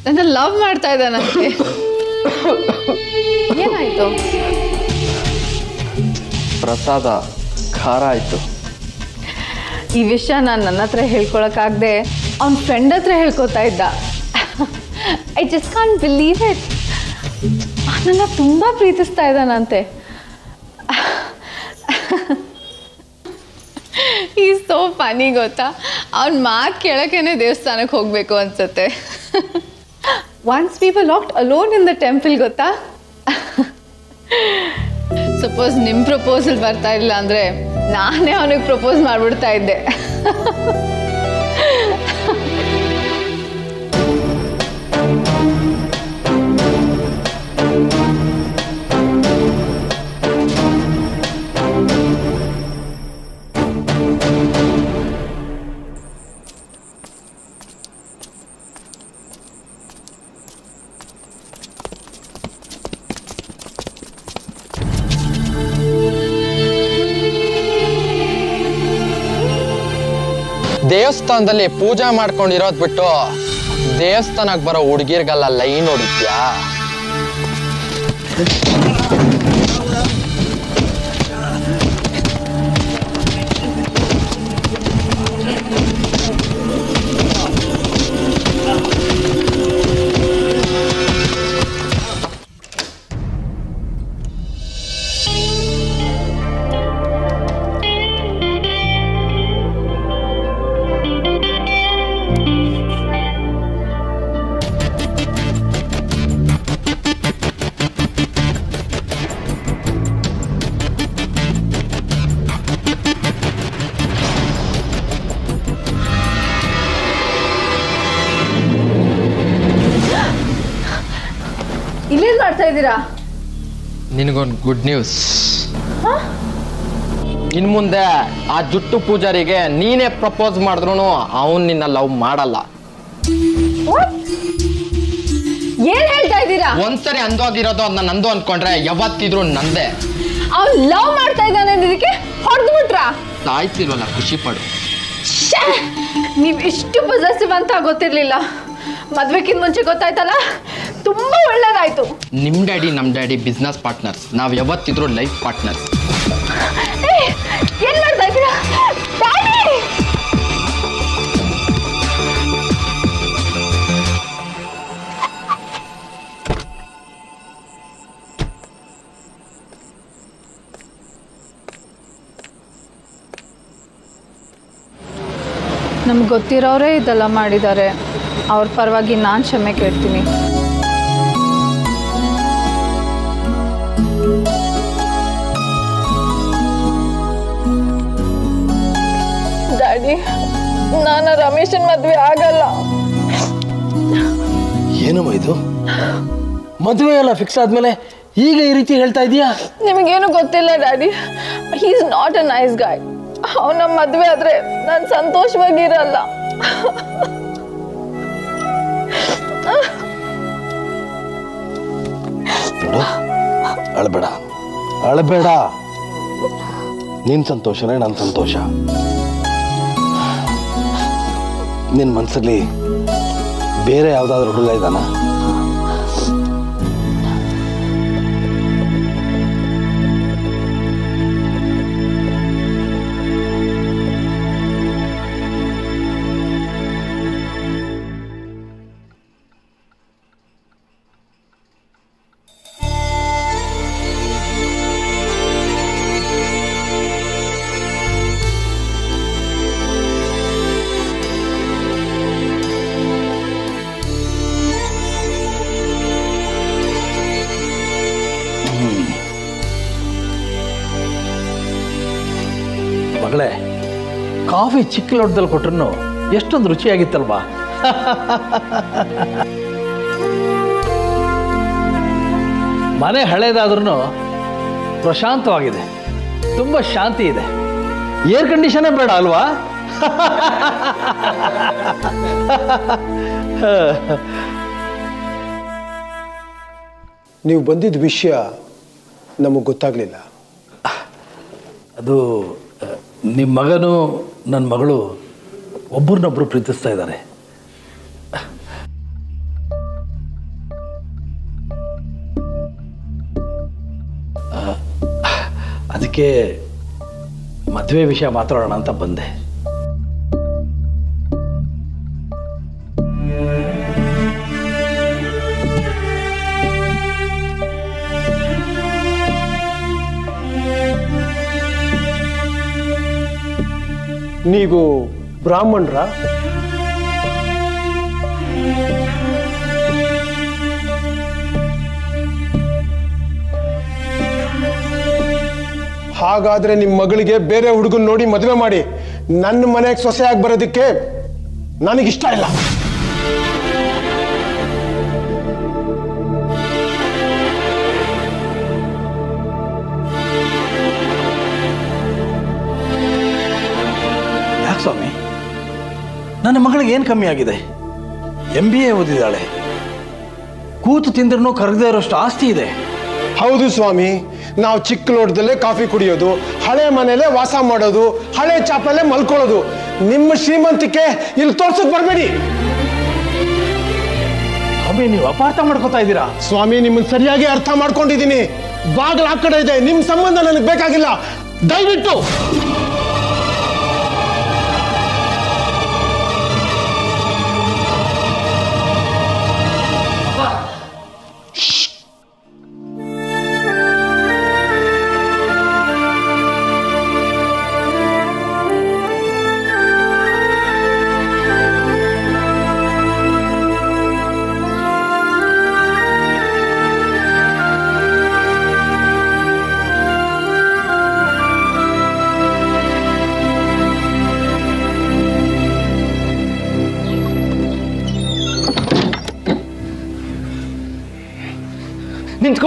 ನನ್ನ ಲವ್ ಮಾಡ್ತಾ ಇದ್ದಾನಂತೆ. ಏನಾಯ್ತು? ಪ್ರಸಾದ ಖಾರ ಆಯಿತು. ಈ ವಿಷಯ ನಾನು ನನ್ನ ಹತ್ರ ಹೇಳ್ಕೊಳಕ್ಕಾಗದೆ ಅವ್ನ ಫ್ರೆಂಡ್ ಹತ್ರ ಹೇಳ್ಕೊತಾ ಇದ್ದ. I just can't believe it ನನ್ನ ತುಂಬ ಪ್ರೀತಿಸ್ತಾ ಇದ್ದಾನಂತೆ ಈ ಸೋ ಫನಿ ಗೊತ್ತಾ? ಅವ್ನ ಮಾತು ಕೇಳೋಕ್ಕೇನೆ ದೇವಸ್ಥಾನಕ್ಕೆ ಹೋಗಬೇಕು ಅನ್ಸುತ್ತೆ. Once we were locked alone in the temple ಗೊತ್ತಾ? ಸಪೋಸ್ ನಿಮ್ಮ ಪ್ರಪೋಸಲ್ ಬರ್ತಾ ಇಲ್ಲ ಅಂದರೆ ನಾನೇ ಅವನಿಗೆ ಪ್ರಪೋಸ್ ಮಾಡಿಬಿಡ್ತಾ ಇದ್ದೆ. ದೇವಸ್ಥಾನದಲ್ಲಿ ಪೂಜೆ ಮಾಡ್ಕೊಂಡಿರೋದ್ ಬಿಟ್ಟು ದೇವಸ್ಥಾನಕ್ಕೆ ಬರೋ ಹುಡುಗಿರ್ಗೆಲ್ಲ ಲೈನ್ ಹೊಡಿತ್ಯಾ? ನಿನಗೊಂದು ಗುಡ್ ನ್ಯೂಸ್ ಇನ್ ಮುಂದೆ ಆ ಜುಟ್ಟು ಪೂಜಾರಿಗೆ ನೀನೇ ಪ್ರಪೋಸ್ ಮಾಡಿದ್ರು ಅವನ್ ನಿನ್ನ ಲವ್ ಮಾಡಲ್ಲ. ಏನ್ ಹೇಳ್ತಾ ಇದ್ದೀರಾ? ಒಂದ್ಸರಿ ಅಂದೋದಿರೋದು ಅದನ್ನ ನಂದು ಅನ್ಕೊಂಡ್ರೆ ಯಾವತ್ತಿದ್ರು ನಂದೇ. ಅವ್ನು ಲವ್ ಮಾಡ್ತಾ ಇದ್ದಾನೆ ಇದಕ್ಕೆ ಹೊಡೆದು ಬಿಟ್ರಾ ಸಾಯ್ತಿಲ್ವಲ್ಲ ಖುಷಿ ಪಡು. ನೀವು ಇಷ್ಟು ಪೊಸೆಸಿವ್ ಅಂತ ಗೊತ್ತಿರ್ಲಿಲ್ಲ. ಮದ್ವೆಕ್ಕಿಂತ ಮುಂಚೆ ಗೊತ್ತಾಯ್ತಲ್ಲ? ತುಂಬಾ ಒಳ್ಳೇದಾಯ್ತು. ನಿಮ್ ಡ್ಯಾಡಿ, ನಮ್ ಡ್ಯಾಡಿ ಬಿಸ್ನೆಸ್ ಪಾರ್ಟ್ನರ್ಸ್ ನಾವ್ ಯಾವತ್ತಿದ್ರು ಲೈಫ್ ಪಾರ್ಟ್ನರ್ಸ್ ನಮ್ಗೆ ಗೊತ್ತಿರೋರೇ ಇದೆಲ್ಲ ಮಾಡಿದ್ದಾರೆ. ಅವ್ರ ಪರವಾಗಿ ನಾನು ಕ್ಷಮೆ ಕೇಳ್ತೀನಿ. ನಾನು ರಮೇಶನ್ ಮದ್ವೆ ಆಗಲ್ಲ. ಏನಮ್ಮ ಇದು? ಮದುವೆ ಎಲ್ಲ ಫಿಕ್ಸ್ ಆದ್ಮೇಲೆ ಈಗ ಈ ರೀತಿ ಹೇಳ್ತಾ ಇದೀಯಾ? ನಿಮಗೇನು ಗೊತ್ತಿಲ್ಲ daddy. Is not a nice guy ಅವನ ಮದುವೆ ಆದ್ರೆ ನಾನು ಸಂತೋಷವಾಗಿರಲ್ಲ. ಇರಲ್ಲ ಅಳಬೇಡ. ಅಳಬೇಡ. ನಿನ್ ಸಂತೋಷನೇ ನನ್ನ ಸಂತೋಷ. ನಿನ್ನ ಮನಸ್ಸಲ್ಲಿ ಬೇರೆ ಯಾವುದಾದ್ರೂ ಹುಡುಗ ಇದ್ದಾನ? ಮಗಳೇ ಕಾಫಿ ಚಿಕ್ಕ ಲೋಟದಲ್ಲಿ ಕೊಟ್ರು ಎಷ್ಟೊಂದು ರುಚಿಯಾಗಿತ್ತಲ್ವಾ? ಮನೆ ಹಳೇದಾದ್ರೂ ಪ್ರಶಾಂತವಾಗಿದೆ ತುಂಬ ಶಾಂತಿ ಇದೆ. ಏರ್ ಕಂಡೀಷನೇ ಬೇಡ ಅಲ್ವಾ? ನೀವು ಬಂದಿದ್ದ ವಿಷಯ ನಮಗೆ ಗೊತ್ತಾಗಲಿಲ್ಲ. ಅದು ನಿಮ್ಮ ಮಗನು ನನ್ನ ಮಗಳು ಒಬ್ಬರನ್ನೊಬ್ಬರು ಪ್ರೀತಿಸ್ತಾ ಇದ್ದಾರೆ. ಅದಕ್ಕೆ ಮದುವೆ ವಿಷಯ ಮಾತಾಡೋಣ ಅಂತ ಬಂದೆ. ನೀವು ಬ್ರಾಹ್ಮಣರ? ಹಾಗಾದ್ರೆ ನಿಮ್ಮ ಮಗಳಿಗೆ ಬೇರೆ ಹುಡುಗನ್ ನೋಡಿ ಮದುವೆ ಮಾಡಿ. ನನ್ನ ಮನೆಗೆ ಸೊಸೆಯಾಗಿ ಬರೋದಕ್ಕೆ ನನಗಿಷ್ಟ ಇಲ್ಲ. ನನ್ನ ಮಗಳಿಗೆ ಏನು ಕಮ್ಮಿ ಆಗಿದೆ? ಎಂ ಬಿ ಎ ಓದಿದ್ದಾಳೆ. ಕೂತು ತಿಂದ್ರೂ ಕರಗದೇ ಇರೋಷ್ಟು ಆಸ್ತಿ ಇದೆ. ಹೌದು ಸ್ವಾಮಿ ನಾವು ಚಿಕ್ಕ ಲೋಟದಲ್ಲೇ ಕಾಫಿ ಕುಡಿಯೋದು ಹಳೆ ಮನೆಯಲ್ಲೇ ವಾಸ ಮಾಡೋದು ಹಳೆ ಚಾಪಲ್ಲೇ ಮಲ್ಕೊಳ್ಳೋದು. ನಿಮ್ಮ ಶ್ರೀಮಂತಿಕೆ ಇಲ್ಲಿ ತೋರ್ಸಕ್ ಬರಬೇಡಿ. ಸ್ವಾಮಿ ನೀವು ಅಪಾರ್ಥ ಮಾಡ್ಕೋತಾ ಇದ್ದೀರಾ? ಸ್ವಾಮಿ ನಿಮ್ಮನ್ನ ಸರಿಯಾಗಿ ಅರ್ಥ ಮಾಡ್ಕೊಂಡಿದ್ದೀನಿ. ಬಾಗಿಲು ಆ ಕಡೆ ಇದೆ ನಿಮ್ಮ ಸಂಬಂಧ ನನಗೆ ಬೇಕಾಗಿಲ್ಲ. ದಯವಿಟ್ಟು.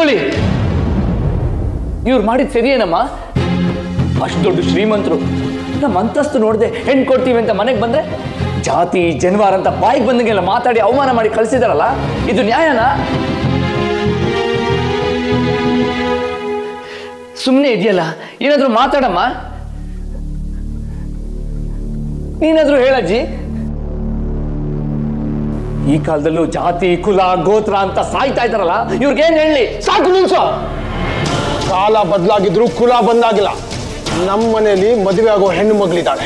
ನಿಂತ್ಕೊಳ್ಳಿ ಇವ್ರು ಮಾಡಿದ್ ಸರಿಯೇನಮ್ಮ ಅಷ್ಟು ದೊಡ್ಡ ಶ್ರೀಮಂತರು. ನಮ್ಮ ಅಂತಸ್ತು ನೋಡದೆ ಹೆಣ್ ಕೊಡ್ತೀವಿ ಅಂತ ಮನೆಗೆ ಬಂದ್ರೆ ಜಾತಿ, ಜನವಾರ ಅಂತ ಬಾಯಿಗೆ ಬಂದಂಗೆಲ್ಲ ಮಾತಾಡಿ ಅವಮಾನ ಮಾಡಿ ಕಳಿಸಿದಾರಲ್ಲ, ಇದು ನ್ಯಾಯನಾ? ಸುಮ್ಮನೆ ಇದೆಯಲ್ಲ, ಏನಾದ್ರೂ ಮಾತಾಡಮ್ಮ? ನೀನಾದ್ರೂ ಹೇಳಜ್ಜಿ. ಈ ಕಾಲದಲ್ಲೂ ಜಾತಿ ಕುಲ ಗೋತ್ರ ಅಂತ ಸಾಯ್ತಾ ಇದಾರಲ್ಲ ಇವ್ರಿಗೇನ್ ಹೇಳಿ? ಸಾಕು ನಿಲ್ಸು. ಕಾಲ ಬದಲಾಗಿದ್ರು ಕುಲ ಬಂದಾಗಿಲ್ಲ. ನಮ್ಮ ಮನೆಯಲ್ಲಿ ಮದುವೆ ಆಗೋ ಹೆಣ್ಣು ಮಗಳಿದ್ದಾಳೆ.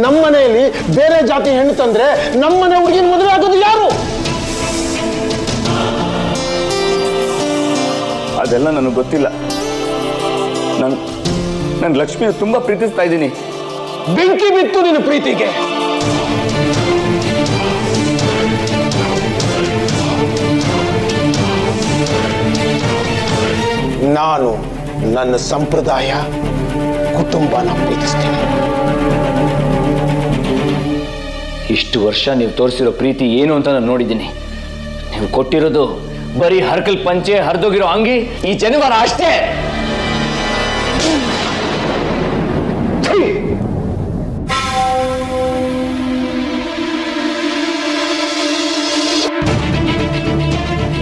ನಮ್ಮ ಮನೆಯಲ್ಲಿ ಬೇರೆ ಜಾತಿ ಹೆಣ್ಣು ತಂದ್ರೆ ನಮ್ಮ ಮನೆ ಹುಡುಗಿನ ಮದುವೆ ಆಗೋದು ಯಾರು? ಅದೆಲ್ಲ ನನಗೆ ಗೊತ್ತಿಲ್ಲ. ನಾನು ನಾನು ಲಕ್ಷ್ಮಿಯ ತುಂಬಾ ಪ್ರೀತಿಸ್ತಾ ಇದ್ದೀನಿ. ಬೆಂಕಿ ಬಿತ್ತು ನಿನ್ನ ಪ್ರೀತಿಗೆ. ನಾನು ನನ್ನ ಸಂಪ್ರದಾಯ ಕುಟುಂಬನ ಪ್ರೀತಿಸ್ತೇನೆ. ಇಷ್ಟು ವರ್ಷ ನೀವು ತೋರಿಸಿರೋ ಪ್ರೀತಿ ಏನು ಅಂತ ನಾನು ನೋಡಿದ್ದೀನಿ. ನೀವು ಕೊಟ್ಟಿರೋದು ಬರೀ ಹರ್ಕಲ್ ಪಂಚೆ ಹರಿದೋಗಿರೋ ಅಂಗಿ ಈ ಜನಿವಾರ ಅಷ್ಟೇ.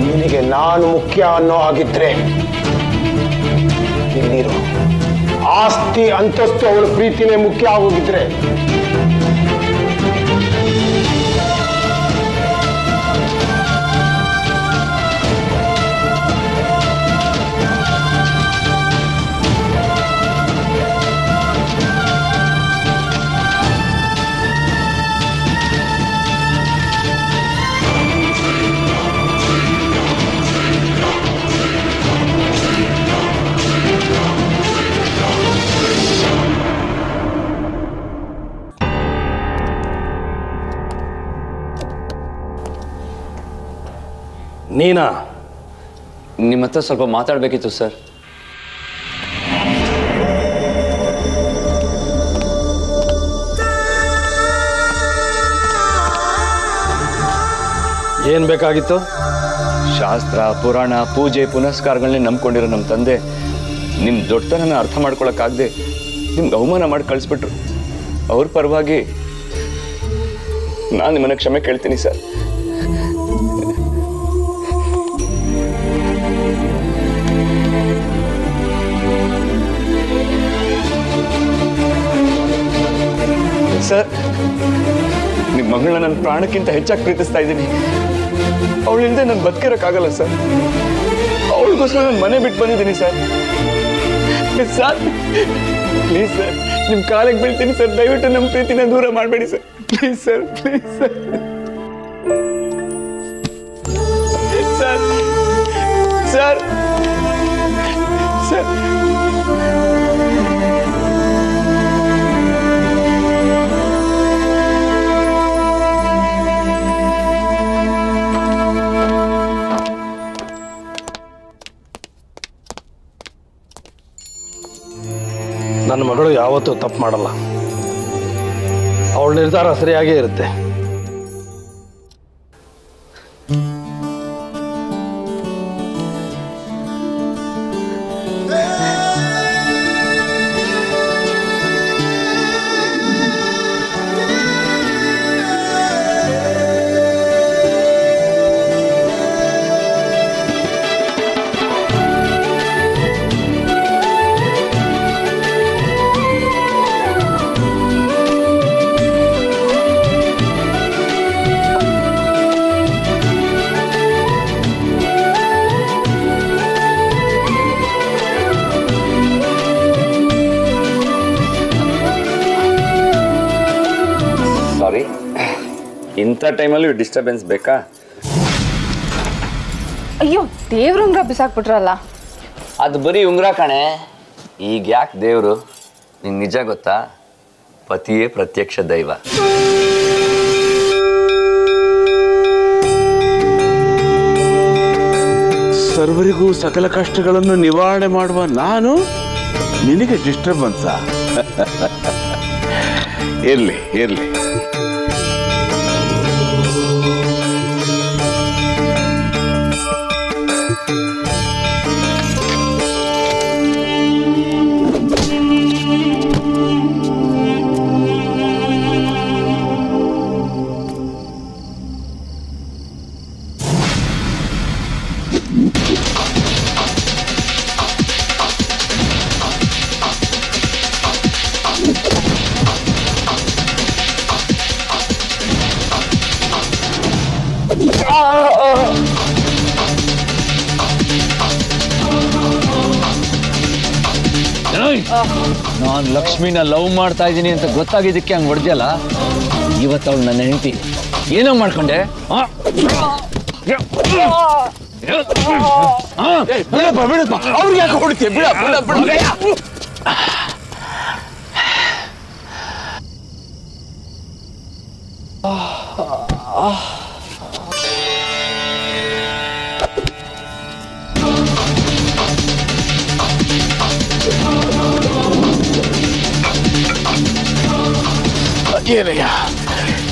ನಿನಗೆ ನಾನು ಮುಖ್ಯ ಅನ್ನೋ ಹಾಗಿದ್ರೆ ಇಲ್ಲಿರೋ ಆಸ್ತಿ ಅಂತಸ್ತು ಅವಳ ಪ್ರೀತಿನೇ ಮುಖ್ಯ ಆಗೋಗಿದ್ರೆ ನೀನಾ? ನಿಮ್ಮ ಹತ್ರ ಸ್ವಲ್ಪ ಮಾತಾಡಬೇಕಿತ್ತು ಸರ್. ಏನ್ ಬೇಕಾಗಿತ್ತು? ಶಾಸ್ತ್ರ ಪುರಾಣ ಪೂಜೆ ಪುನಸ್ಕಾರಗಳನ್ನೇ ನಂಬ್ಕೊಂಡಿರೋ ನಮ್ಮ ತಂದೆ ನಿಮ್ಮ ದೊಡ್ಡತನನ ಅರ್ಥ ಮಾಡ್ಕೊಳಕ್ಕಾಗದೆ ನಿಮ್ಗೆ ಅವಮಾನ ಮಾಡಿ ಕಳಿಸ್ಬಿಟ್ರು. ಅವ್ರ ಪರವಾಗಿ ನಾನು ನಿಮ್ಮನ್ನ ಕ್ಷಮೆ ಕೇಳ್ತೀನಿ ಸರ್. ಸರ್. ನಿಮ್ಮ ಮಗಳನ್ನ ನನ್ನ ಪ್ರಾಣಕ್ಕಿಂತ ಹೆಚ್ಚಾಗಿ ಪ್ರೀತಿಸ್ತಾ ಇದ್ದೀನಿ. ಅವಳಿಂದ ನಾನು ಬದುಕಿರೋಕ್ಕಾಗಲ್ಲ ಸರ್. ಅವಳಿಗೋಸ್ಕರ ನಾನು ಮನೆ ಬಿಟ್ಟು ಬಂದಿದ್ದೀನಿ ಸರ್. ಸರ್ ಪ್ಲೀಸ್ ಸರ್ ನಿಮ್ಮ ಕಾಲಿಗೆ ಬೀಳ್ತೀನಿ ಸರ್. ದಯವಿಟ್ಟು ನಮ್ಮ ಪ್ರೀತಿನ ದೂರ ಮಾಡಬೇಡಿ sir. Please sir please sir sir sir sir ಯಾವತ್ತೂ ತಪ್ಪು ಮಾಡಲ್ಲ. ಅವಳ ನಿರ್ಧಾರ ಸರಿಯಾಗೇ ಇರುತ್ತೆ. ಟೈಮಲ್ಲಿ? ಡಿಸ್ಟರ್ಬೆನ್ಸ್ ಬೇಕಾ? ಅಯ್ಯೋ ದೇವ್ರ ಉಂಗ್ರ ಬಿಸಾಕ್ಬಿಟ್ರಲ್ಲ. ಅದು ಬರೀ ಉಂಗ್ರ ಕಣೆ. ಈಗ ಯಾಕೆ ದೇವ್ರು? ನಿನ್ ನಿಜ ಗೊತ್ತಾ? ಪತಿಯೇ ಪ್ರತ್ಯಕ್ಷ ದೈವ. ಸರ್ವರಿಗೂ ಸಕಲ ಕಷ್ಟಗಳನ್ನು ನಿವಾರಣೆ ಮಾಡುವ ನಾನು? ನಿನಗೆ ಡಿಸ್ಟರ್ಬನ್ಸ ಇರ್ಲಿ ಇರ್ಲಿ. ಲಕ್ಷ್ಮಿನ ಲವ್ ಮಾಡ್ತಾ ಇದ್ದೀನಿ ಅಂತ ಗೊತ್ತಾಗಿದ್ದಕ್ಕೆ ಹಂಗೆ ಹೊಡೆದ್ಯಲ್ಲ? ಇವತ್ತು ಅವಳು ನನ್ನ ಹೆಂಡತಿ. ಏನೋ ಮಾಡ್ಕೊಂಡೆ? ಅವ್ರಿಗೆ ಬಿಡ ಏನಯ್ಯ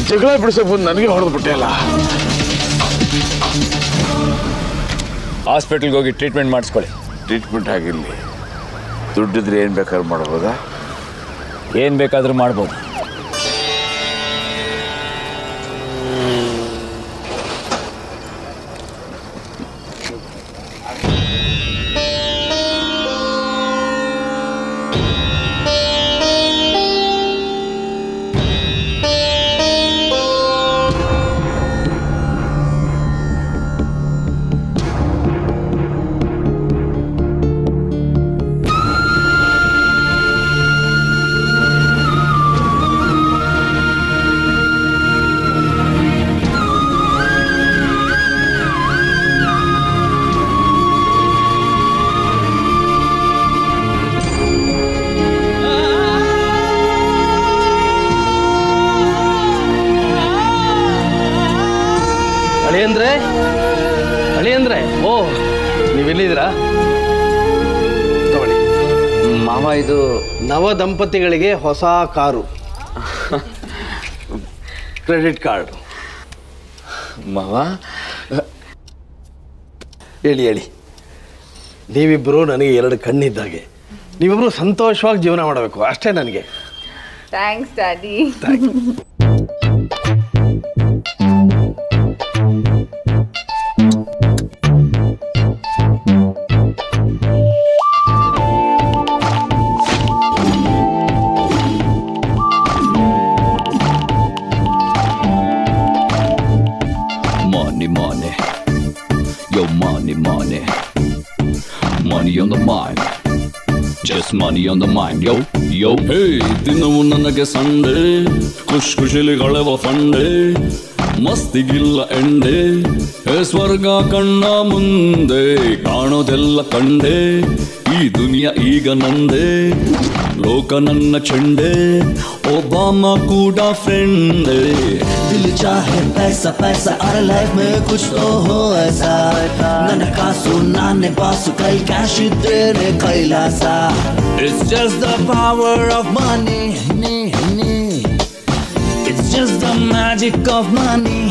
ಜಗಳ ಬಿಡಿಸೋ ಬಂದು ನನಗೆ ಹೊಡೆದು ಬಿಟ್ಟೆ ಅಲ್ಲ. ಹಾಸ್ಪಿಟ್ಲ್ಗೆ ಹೋಗಿ ಟ್ರೀಟ್ಮೆಂಟ್ ಮಾಡಿಸ್ಕೊಳ್ಳಿ. ಟ್ರೀಟ್ಮೆಂಟ್ ಆಗಿರಲಿ. ದುಡ್ಡಿದ್ರೆ ಏನು ಬೇಕಾದ್ರೂ ಮಾಡ್ಬೋದಾ? ಏನು ಬೇಕಾದರೂ ಮಾಡ್ಬೋದು. ನವ ದಂಪತಿಗಳಿಗೆ ಹೊಸ ಕಾರು. Credit card. ಮಾವ. ಹೇಳಿ ಹೇಳಿ. ನೀವಿಬ್ಬರು ನನಗೆ ಎರಡು ಕಣ್ಣಿದ್ದಾಗೆ. ನೀವಿಬ್ಬರು ಸಂತೋಷವಾಗಿ ಜೀವನ ಮಾಡಬೇಕು ಅಷ್ಟೇ ನನಗೆ. Thanks daddy Money on the mind, yo, yo. ಹೇ ದಿನವು ನನಗೆ ಸಂಡೆ ಖುಷ್ ಖುಷಿಲಿ ಕಳೆವ ಫಂಡೆ ಮಸ್ತಿಗಿಲ್ಲ ಎಂಡೆ ಹೇ ಸ್ವರ್ಗ ಕಣ್ಣ ಮುಂದೆ ಕಾಣೋದೆಲ್ಲ ಕಂಡೆ ಈ ದುನಿಯಾ ಈಗ ನಂದೆ ಲೋಕ ನನ್ನ ಚೆಂಡೆ ಒಬ್ಬಾಮ ಕೂಡ ಫ್ರೆಂಡೇ दिल चाहे पैसा पैसा अरे लाइफ में कुछ तो हो ऐसा ನನ್ನ ಕಾಸು ನಾನೇ ಬಾಸು ಕೈ ಕ್ಯಾಶ್ ಇದ್ದೇನೆ Kailasa It's just the power of money It's just the magic of money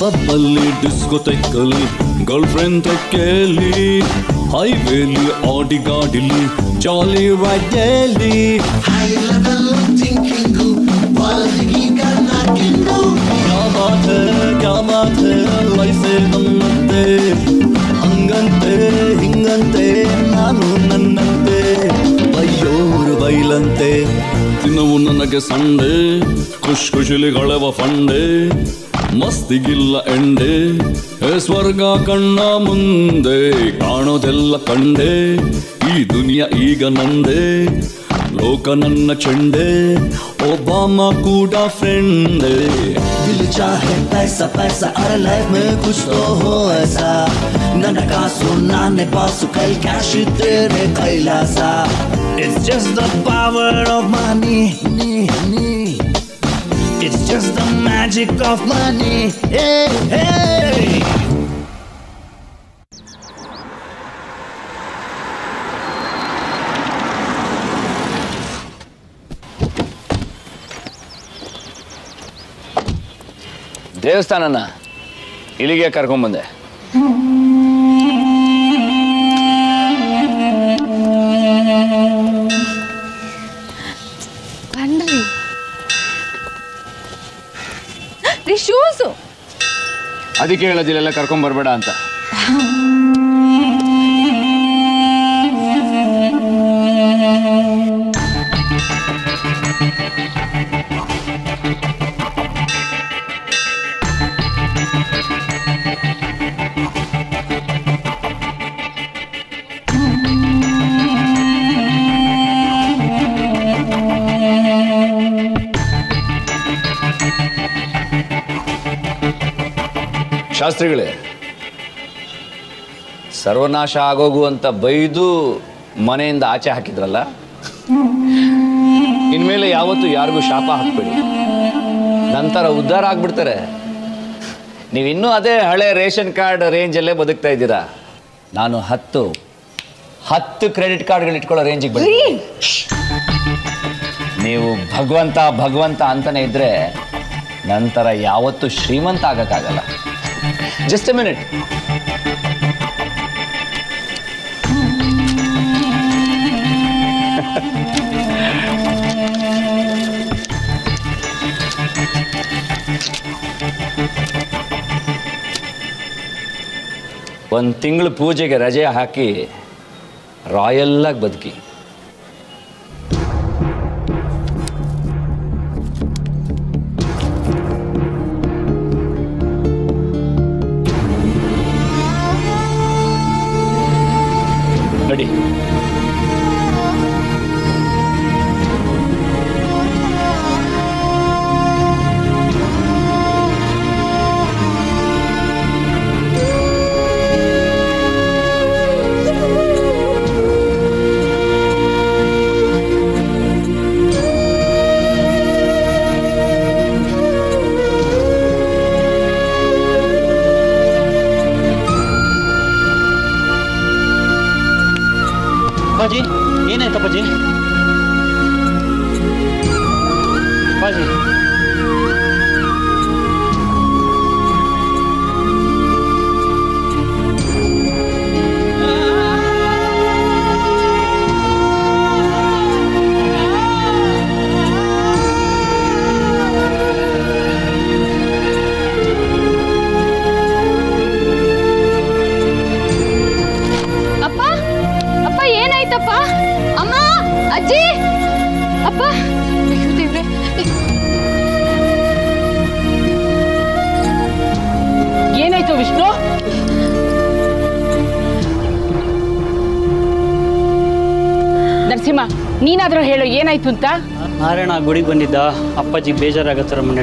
ಪಬ್ಬಲ್ಲಿ ಡಿಸ್ಕೊತೆಕ್ಕಲ್ಲಿ ಗರ್ಲ್ ಫ್ರೆಂಡ್ ತೆಕ್ಕೇಲಿ, ಹೈವೇಲಿ ಆಡಿ ಗಾಡಿಲಿ ಜಾಲಿ ರೈಡೇಲಿ ಕ್ಯಾ ಬಾತ್ ಹೈ ಕ್ಯಾ ಬಾತ್ ಹೈ ವಯಸ್ಸೆ ನಮ್ಮಂತೆ ಹಂಗಂತೆ, ಹಿಂಗಂತೆ, ನಾನು ನನ್ನಂತೆ. ಬೈಯೋರು ಬೈಲಂತೆ. ತಿನ್ನುವು ನನಗೆ ಸಂಡೆ, ಖುಷ್ ಖುಷಿಲಿ ಕಳೆವ ಫಂಡೆ. ಮಸ್ತಿಗಿಲ್ಲ ಎಂಡೆ ಹೇ ಸ್ವರ್ಗ ಕಣ್ಣ ಮುಂದೆ ಕಾಣೋದೆಲ್ಲ ಕಂಡೆ ಈ ದುನಿಯಾ ಈಗ ನಂದೆ ಲೋಕ ನನ್ನ ಚೆಂಡೆ ಒಬ್ಬಾಮ ಕೂಡ ಫ್ರೆಂಡೇ दिल चाहे पैसा पैसा अरे लाइफ में कुछ तो हो ऐसा ನನ್ನ ಕಾಸು ನಾನೇ ಬಾಸು ಕೈ ಕ್ಯಾಶ್ ಇದ್ದೇನೆ Kailasa It's just the power of money It's Just the magic of money hey, hey. ದೇವಸ್ಥಾನನ ಇಲ್ಲಿಗೆ ಕರ್ಕೊಂಬಂದೆ ಅದಕ್ಕೆ ಹೇಳೋದಿಲ್ಲ ಹೇಳೋದಿಲ್ಲೆಲ್ಲ ಕರ್ಕೊಂಬರ್ಬೇಡ ಅಂತ. ಶಾಸ್ತ್ರಿಗಳೇ ಸರ್ವನಾಶ ಆಗೋಗು ಅಂತ ಬೈದು ಮನೆಯಿಂದ ಆಚೆ ಹಾಕಿದ್ರಲ್ಲ? ಇನ್ಮೇಲೆ ಯಾವತ್ತೂ ಯಾರಿಗೂ ಶಾಪ ಹಾಕಬೇಡಿ. ನಂತರ ಉದ್ಧಾರ ಆಗ್ಬಿಡ್ತಾರೆ. ನೀವಿನ್ನೂ ಅದೇ ಹಳೆ ರೇಷನ್ ಕಾರ್ಡ್ ರೇಂಜಲ್ಲೇ ಬದುಕ್ತಾ ಇದ್ದೀರಾ? ನಾನು ಹತ್ತು ಹತ್ತು ಕ್ರೆಡಿಟ್ ಕಾರ್ಡ್ಗಳು ಇಟ್ಕೊಳ್ಳೋ ರೇಂಜಿಗೆ ಬಿಡಿ ನೀವು ಭಗವಂತ ಭಗವಂತ ಅಂತಲೇ ಇದ್ರೆ ನಂತರ ಯಾವತ್ತೂ ಶ್ರೀಮಂತ ಆಗಕ್ಕಾಗಲ್ಲ. ಜಸ್ಟ್ ಎ ಮಿನಿಟ್ ಒಂದು ತಿಂಗಳು ಪೂಜೆಗೆ ರಜೆ ಹಾಕಿ ರಾಯಲ್ಲಾಗಿ ಬದುಕಿ ಏನಾಯ್ತು ಅಂತ ನಾರಾಯಣ ಗುಡಿಗೆ ಬಂದಿದ್ದ ಅಪ್ಪಾಜಿ ಬೇಜಾರಾಗೋ ಥರ ಮನೆ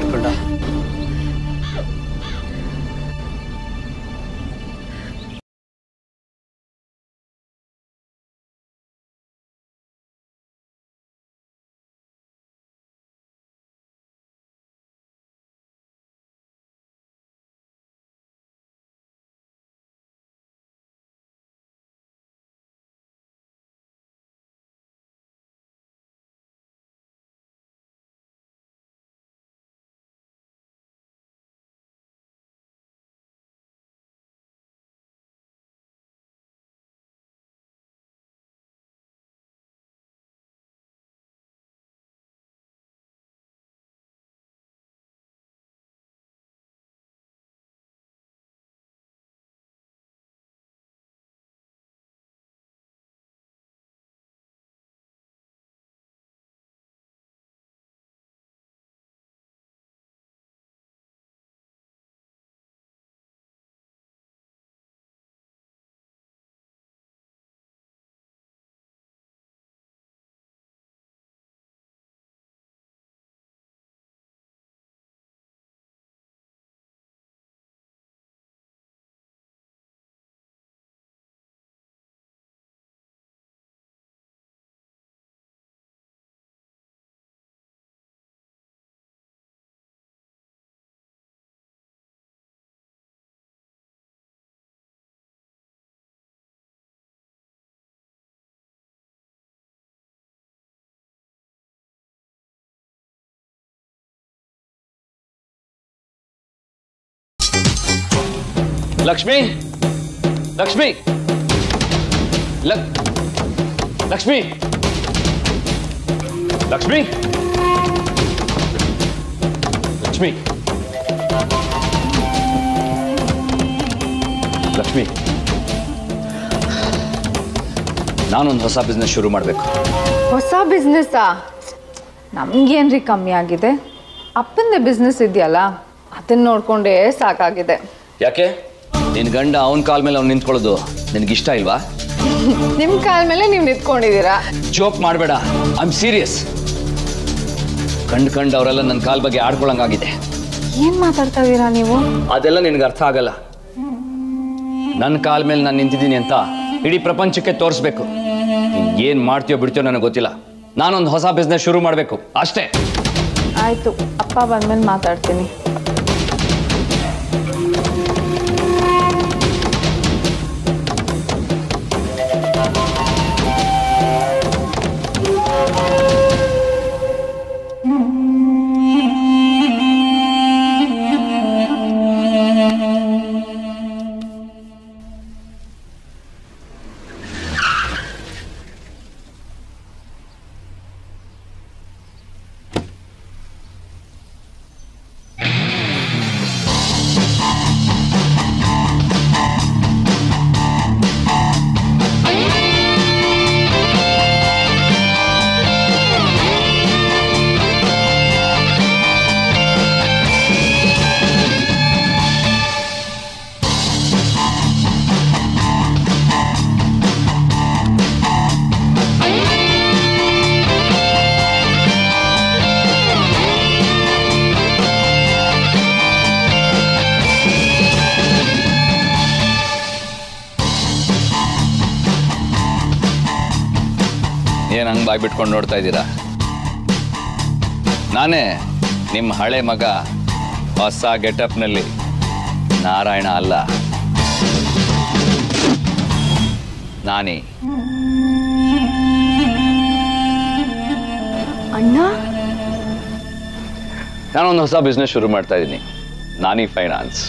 ಇಟ್ಕೊಂಡ ಲಕ್ಷ್ಮಿ ಲಕ್ಷ್ಮಿ ಲಕ್ ಲಕ್ಷ್ಮಿ ಲಕ್ಷ್ಮಿ ಲಕ್ಷ್ಮಿ ಲಕ್ಷ್ಮಿ ನಾನೊಂದು ಹೊಸ ಬಿಸ್ನೆಸ್ ಶುರು ಮಾಡಬೇಕು. ಹೊಸ ಬಿಸ್ನೆಸ್ಸಾ ನಮ್ಗೇನ್ರಿ ಕಮ್ಮಿ ಆಗಿದೆ? ಅಪ್ಪಂದೇ ಬಿಸ್ನೆಸ್ ಇದೆಯಲ್ಲ? ಅದನ್ನ ನೋಡ್ಕೊಂಡೇ ಸಾಕಾಗಿದೆ. ಯಾಕೆ? ನಿನ್ ಗಂಡ ಅವನ ಕಾಲ್ ಮೇಲೆ ಅವ್ನು ನಿಂತ್ಕೊಳ್ಳೋದು ಇಷ್ಟ ಇಲ್ವಾ? ನಿಮ್ ಕಾಲ್ ಮೇಲೆ ನೀವು ನಿಂತ್ಕೊಂಡಿದ್ದೀರಾ? ಜೋಕ್ ಮಾಡಬೇಡ ಐ ಆಮ್ ಸೀರಿಯಸ್ ಕಂಡ್ ಕಂಡ್ ಅವರೆಲ್ಲ ನನ್ನ ಕಾಲ್ ಬಗ್ಗೆ ಆಡ್ಕೊಳಂಗಾಗಿದೆ. ಏನ್ ಮಾತಾಡ್ತಾ ಇದೀರಾ ನೀವು? ಅದೆಲ್ಲ ನಿನ್ಗೆ ಅರ್ಥ ಆಗಲ್ಲ. ನನ್ನ ಕಾಲ್ ಮೇಲೆ ನಾನು ನಿಂತಿದ್ದೀನಿ ಅಂತ ಇಡೀ ಪ್ರಪಂಚಕ್ಕೆ ತೋರಿಸ್ಬೇಕು. ಏನು ಮಾಡ್ತೀಯೋ ಬಿಡ್ತೀಯೋ ನನಗೆ ಗೊತ್ತಿಲ್ಲ. ನಾನೊಂದು ಹೊಸ ಬಿಸ್ನೆಸ್ ಶುರು ಮಾಡಬೇಕು. ಅಷ್ಟೇ. ಆಯ್ತು ಅಪ್ಪ ಬಂದ್ಮೇಲೆ ಮಾತಾಡ್ತೀನಿ. ಏನು ಹಂಗೆ ಬಾಯ್ ಬಿಟ್ಕೊಂಡು ನೋಡ್ತಾ ಇದ್ದೀರಾ? ನಾನೇ ನಿಮ್ಮ ಹಳೆ ಮಗ ಹೊಸ ಗೆಟಪ್ನಲ್ಲಿ ನಾರಾಯಣ ಅಲ್ಲ. ನಾನೇ. ಅಣ್ಣ? ನಾನೊಂದು ಹೊಸ ಬಿಸ್ನೆಸ್ ಶುರು ಮಾಡ್ತಾ ಇದ್ದೀನಿ. ನಾನಿ ಫೈನಾನ್ಸ್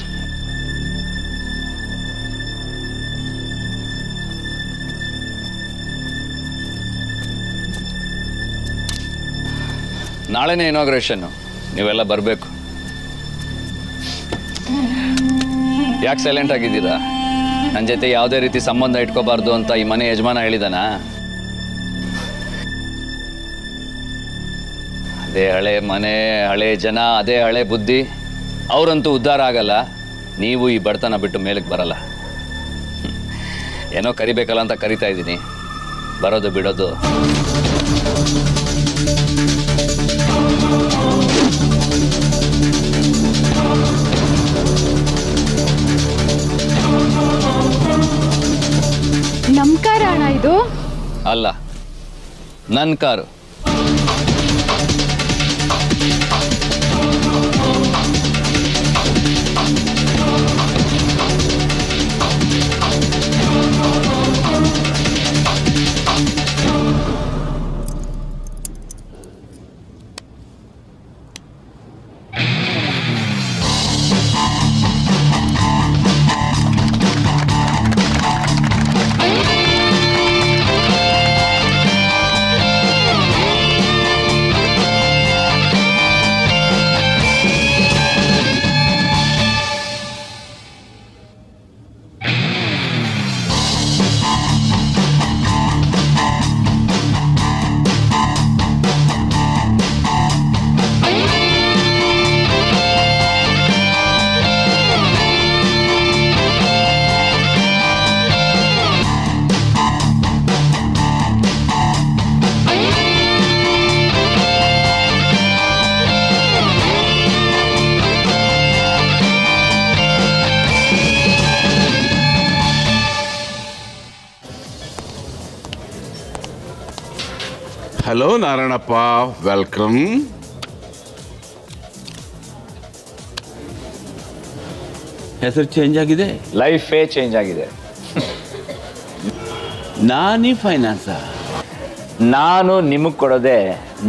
ನಾಳೆನೇ ಇನಾಗ್ರೇಷನ್ನು ನೀವೆಲ್ಲ ಬರಬೇಕು. ಯಾಕೆ ಸೈಲೆಂಟ್ ಆಗಿದ್ದೀರಾ? ನನ್ನ ಜೊತೆ ಯಾವುದೇ ರೀತಿ ಸಂಬಂಧ ಇಟ್ಕೋಬಾರ್ದು ಅಂತ ಈ ಮನೆ ಯಜಮಾನ ಹೇಳಿದಾನ? ಅದೇ ಹಳೆ ಮನೆ, ಹಳೆ ಜನ, ಅದೇ ಹಳೆ ಬುದ್ಧಿ. ಅವರಂತೂ ಉದ್ಧಾರ ಆಗಲ್ಲ. ನೀವು ಈ ಬಡತನ ಬಿಟ್ಟು ಮೇಲಕ್ಕೆ ಬರಲ್ಲ. ಏನೋ ಕರಿಬೇಕಲ್ಲ ಅಂತ ಕರಿತಾ ಇದ್ದೀನಿ. ಬರೋದು, ಬಿಡೋದು. ಇದು? ಅಲ್ಲ ನನ್ನ ಕಾರು. ಹಲೋ ನಾರಾಯಣಪ್ಪ ವೆಲ್ಕಮ್ ಹೆಸರು ಚೇಂಜ್ ಆಗಿದೆ? ಲೈಫೇ ಚೇಂಜ್ ಆಗಿದೆ. ನಾನಿ ಫೈನಾನ್ಸ ನಾನು ನಿಮಗೆ ಕೊಡೋದೆ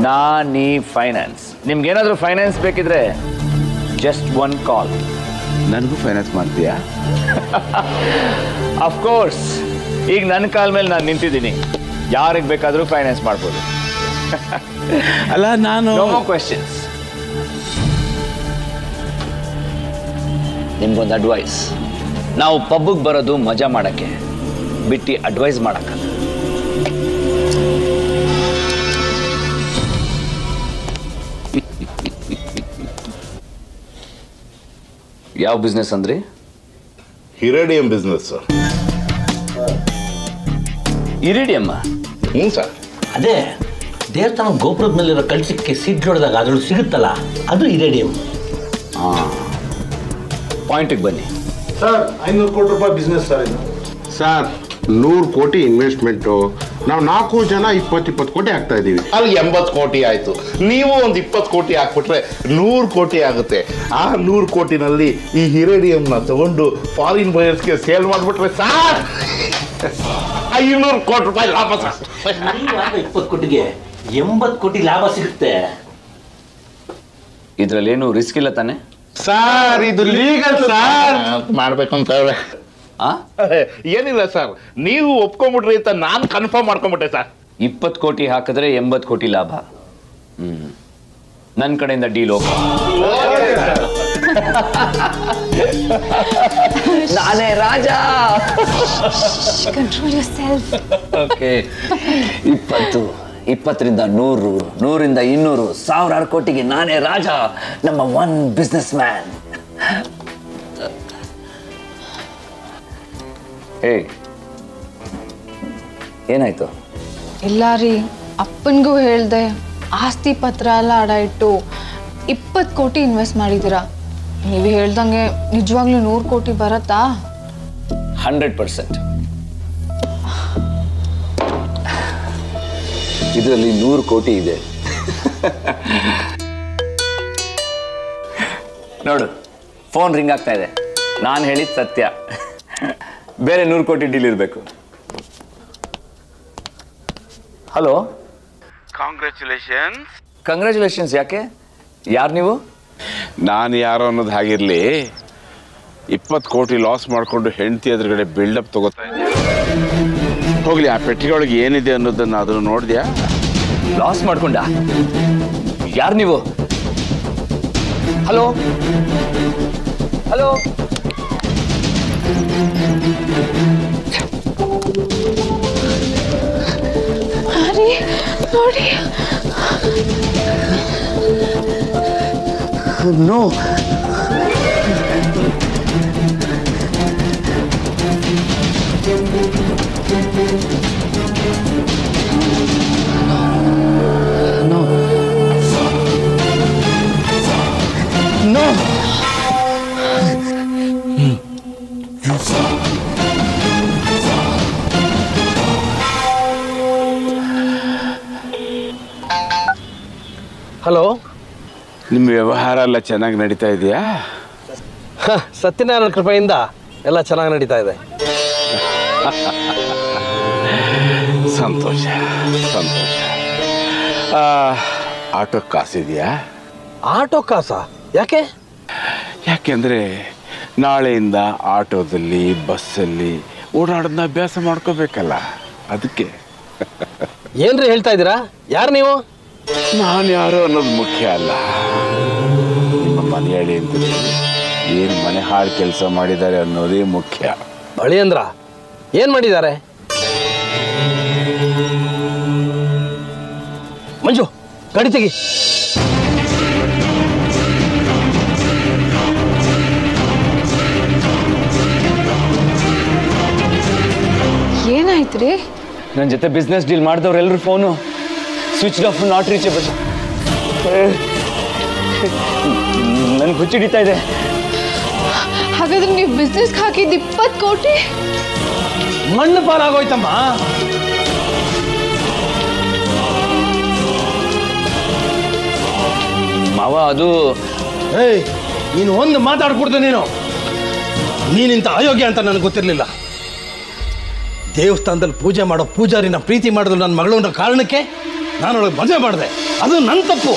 ನಾನಿ ಫೈನಾನ್ಸ್ ನಿಮ್ಗೇನಾದರೂ ಫೈನಾನ್ಸ್ ಬೇಕಿದ್ರೆ ಜಸ್ಟ್ ಒನ್ ಕಾಲ್ ನನಗೂ ಫೈನಾನ್ಸ್ ಮಾಡ್ತೀಯಾ? ಅಫ್ಕೋರ್ಸ್ ಈಗ ನನ್ನ ಕಾಲ್ ಮೇಲೆ ನಾನು ನಿಂತಿದ್ದೀನಿ. ಯಾರಿಗೆ ಬೇಕಾದರೂ ಫೈನಾನ್ಸ್ ಮಾಡ್ಬೋದು. ಅಲ್ಲ ನಾನು ಕ್ವೆಶನ್ಸ್ ನಿಮ್ಗೊಂದು ಅಡ್ವೈಸ್ ನಾವು ಪಬ್ಗೆ ಬರೋದು ಮಜಾ ಮಾಡಕ್ಕೆ. ಬಿಟ್ಟು ಅಡ್ವೈಸ್ ಮಾಡಕ್ಕ. ಯಾವ ಬಿಸ್ನೆಸ್ ಅಂದ್ರಿ? ಹಿರೇಡಿಯಂ ಬಿಸ್ನೆಸ್ ಇರಿಡಿಯಮ್ಮ ಹ್ಞೂ ಸರ್ ಅದೇ. ದೇವಸ್ಥಾನ ಗೋಪುರದ ಮೇಲಿರೋ ಕಳಸಕ್ಕೆ ಸಿಡ್ ಹೊಡೆದಾಗ ಅದ್ರಲ್ಲಿ ಸಿಗುತ್ತಲ್ಲ ಅದು ಇರೇಡಿಯಂ ಪಾಯಿಂಟಿಗೆ ಬನ್ನಿ. ಸರ್ ಐನೂರು ಕೋಟಿ ರೂಪಾಯಿ ಬಿಸ್ನೆಸ್ ಸರ್ ಇದು. ಸರ್ ನೂರು ಕೋಟಿ ಇನ್ವೆಸ್ಟ್ಮೆಂಟು ನಾವು ನಾಲ್ಕು ಜನ ಇಪ್ಪತ್ತು ಇಪ್ಪತ್ತು ಕೋಟಿ ಹಾಕ್ತಾ ಇದ್ದೀವಿ. ಅಲ್ಲಿ ಎಂಬತ್ತು ಕೋಟಿ ಆಯಿತು. ನೀವು ಒಂದು ಇಪ್ಪತ್ತು ಕೋಟಿ ಹಾಕ್ಬಿಟ್ರೆ ನೂರು ಕೋಟಿ ಆಗುತ್ತೆ. ಆ ನೂರು ಕೋಟಿನಲ್ಲಿ ಈ ಹಿರೇಡಿಯಂನ ತಗೊಂಡು ಫಾರಿನ್ ಬಯರ್ಸ್ಗೆ ಸೇಲ್ ಮಾಡಿಬಿಟ್ರೆ ಸಾರ್ ಐನೂರು ಕೋಟಿ ರೂಪಾಯಿ ಲಾಭ ಸರ್ ಇಪ್ಪತ್ತು ಕೋಟಿಗೆ ಎಂಬತ್ತು ಕೋಟಿ ಲಾಭ ಸಿಗುತ್ತೆ. ಇದ್ರಲ್ಲೇನು ರಿಸ್ಕ್ ಇಲ್ಲ ತಾನೆ? ಸರ್ ಇದು ಲೀಗಲ್ ಸರ್ ಮಾಡ್ಬೇಕು ಅಂತ ಹೇಳಿ. ಏನಿಲ್ಲ ಸರ್ ನೀವು ಒಪ್ಕೊಂಡ್ಬಿಟ್ರಿ ಅಂತ ನಾನು ಕನ್ಫರ್ಮ್ ಮಾಡ್ಕೊಂಡ್ಬಿಟ್ಟೆ ಸರ್ ಇಪ್ಪತ್ತು ಕೋಟಿ ಹಾಕಿದ್ರೆ ಎಂಬತ್ತು ಕೋಟಿ ಲಾಭ. ಹ್ಮ್. ನನ್ನ ಕಡೆಯಿಂದ ಡೀಲ್ ನಾನೇ ರಾಜ. ಕಂಟ್ರೋಲ್ ಯೋರ್ ಸೆಲ್ಫ್ ಓಕೆ ಇಪ್ಪತ್ತು. ಇಪ್ಪತ್ತರಿಂದ ನೂರು ನೂರಿಂದ ಇನ್ನೂರು ಸಾವಿರಾರು ಕೋಟಿಗೆ ನಾನೇ ರಾಜ ನಮ್ಮ ಒನ್ ಬಿಸ್ನೆಸ್ ಮ್ಯಾನ್ ಏ ಏನಾಯ್ತು? ಇಲ್ಲ ರೀ ಅಪ್ಪನಿಗೂ ಹೇಳ್ದೆ ಆಸ್ತಿ ಪತ್ರ ಎಲ್ಲ ಅಡ ಇಟ್ಟು ಇಪ್ಪತ್ತು ಕೋಟಿ ಇನ್ವೆಸ್ಟ್ ಮಾಡಿದ್ದೀರಾ. ನೀವು ಹೇಳ್ದಂಗೆ ನಿಜವಾಗ್ಲೂ ನೂರು ಕೋಟಿ ಬರತ್ತಾ? ಹಂಡ್ರೆಡ್ ಪರ್ಸೆಂಟ್ ಇದರಲ್ಲಿ ನೂರು ಕೋಟಿ ಇದೆ. ನೋಡು ಫೋನ್ ರಿಂಗ್ ಆಗ್ತಾ ಇದೆ. ನಾನು ಹೇಳಿದ ಸತ್ಯ. ಬೇರೆ ನೂರು ಕೋಟಿ ಡೀಲ್ ಇರಬೇಕು. ಹಲೋ ಕಾಂಗ್ರ್ಯಾಚುಲೇಷನ್ಸ್ ಕಂಗ್ರ್ಯಾಚುಲೇಷನ್ಸ್ ಯಾಕೆ? ಯಾರು ನೀವು? ನಾನು ಯಾರು ಅನ್ನೋದು ಹಾಗಿರಲಿ ಇಪ್ಪತ್ತು ಕೋಟಿ ಲಾಸ್ ಮಾಡಿಕೊಂಡು ಹೆಂಡತಿ ಎದುರುಗಡೆ ಬಿಲ್ಡಪ್ ತಗೋತಾ ಇದ್ದೆ ಹೋಗ್ಲಿ ಆ ಪೆಟ್ಟಿಗೆಯೊಳಗೆ ಏನಿದೆ ಅನ್ನೋದನ್ನ ಅದನ್ನು ನೋಡಿದ್ಯಾ? ಲಾಸ್ ಮಾಡ್ಕೊಂಡ? ಯಾರು ನೀವು? ಹಲೋ ಹಲೋ ನೋಡಿ. ನೋ ವ್ಯವಹಾರ ಎಲ್ಲ ಚೆನ್ನಾಗಿ ನಡೀತಾ ಇದೆಯಾ? ಸತ್ಯನಾರಾಯಣ ಕೃಪೆಯಿಂದ ಎಲ್ಲ ಚೆನ್ನಾಗಿ ನಡೀತಾ ಇದೆ. ಸಂತೋಷ ಸಂತೋಷ. ಆಟೋ ಕಾಸಿದೆಯಾ? ಆಟೋ ಕಾಸ? ಯಾಕೆ? ಯಾಕೆಂದ್ರೆ ನಾಳೆಯಿಂದ ಆಟೋದಲ್ಲಿ ಬಸ್ಸಲ್ಲಿ ಓಡಾಡೋದನ್ನ ಅಭ್ಯಾಸ ಮಾಡ್ಕೋಬೇಕಲ್ಲ ಅದಕ್ಕೆ. ಏನ್ರಿ ಹೇಳ್ತಾ ಇದ್ದೀರಾ? ಯಾರು ನೀವು? ನಾನು ಯಾರು ಅನ್ನೋದು ಮುಖ್ಯ ಅಲ್ಲ. ನಿಮ್ಮ ಹೇಳಿ ಅಂತ ಏನು ಮನೆ ಹಾಳು ಕೆಲಸ ಮಾಡಿದ್ದಾರೆ ಅನ್ನೋದೇ ಮುಖ್ಯ. ಬಳಿ ಅಂದ್ರ ಏನ್ ಮಾಡಿದ್ದಾರೆ? ಮಂಜು ಗಾಡಿ ತೆಗಿ. ಏನಾಯ್ತು ರೀ ನನ್ನ ಜೊತೆ business deal ಮಾಡಿದವ್ರೆಲ್ಲರೂ phone switch off not reachable ನನ್ಗೆ ಹುಚ್ಚಿಡಿತಾ ಇದೆ. ಹಾಗಾದ್ರೆ ನೀವು ಬಿಸ್ನೆಸ್ ಹಾಕಿದ್ದು ಇಪ್ಪತ್ತು ಕೋಟಿ? ಮಣ್ಣು ಪಾಲಾಗೋಯ್ತಮ್ಮ. ಮಾವ ಅದು ಏಯ್ ನೀನು ಒಂದು ಮಾತಾಡ್ಕೊಡ್ದೆ ನೀನು. ನೀನಿಂತ ಅಯೋಗ್ಯ ಅಂತ ನನಗೆ ಗೊತ್ತಿರಲಿಲ್ಲ. ದೇವಸ್ಥಾನದಲ್ಲಿ ಪೂಜೆ ಮಾಡೋ ಪೂಜಾರಿನ ಪ್ರೀತಿ ಮಾಡಿದ್ರು ನನ್ನ ಮಗಳನ್ನ ಅನ್ನೋ ಕಾರಣಕ್ಕೆ ನಾನು ಅವಳಿಗೆ ಮದುವೆ ಮಾಡಿದೆ. ಅದು ನನ್ನ ತಪ್ಪು.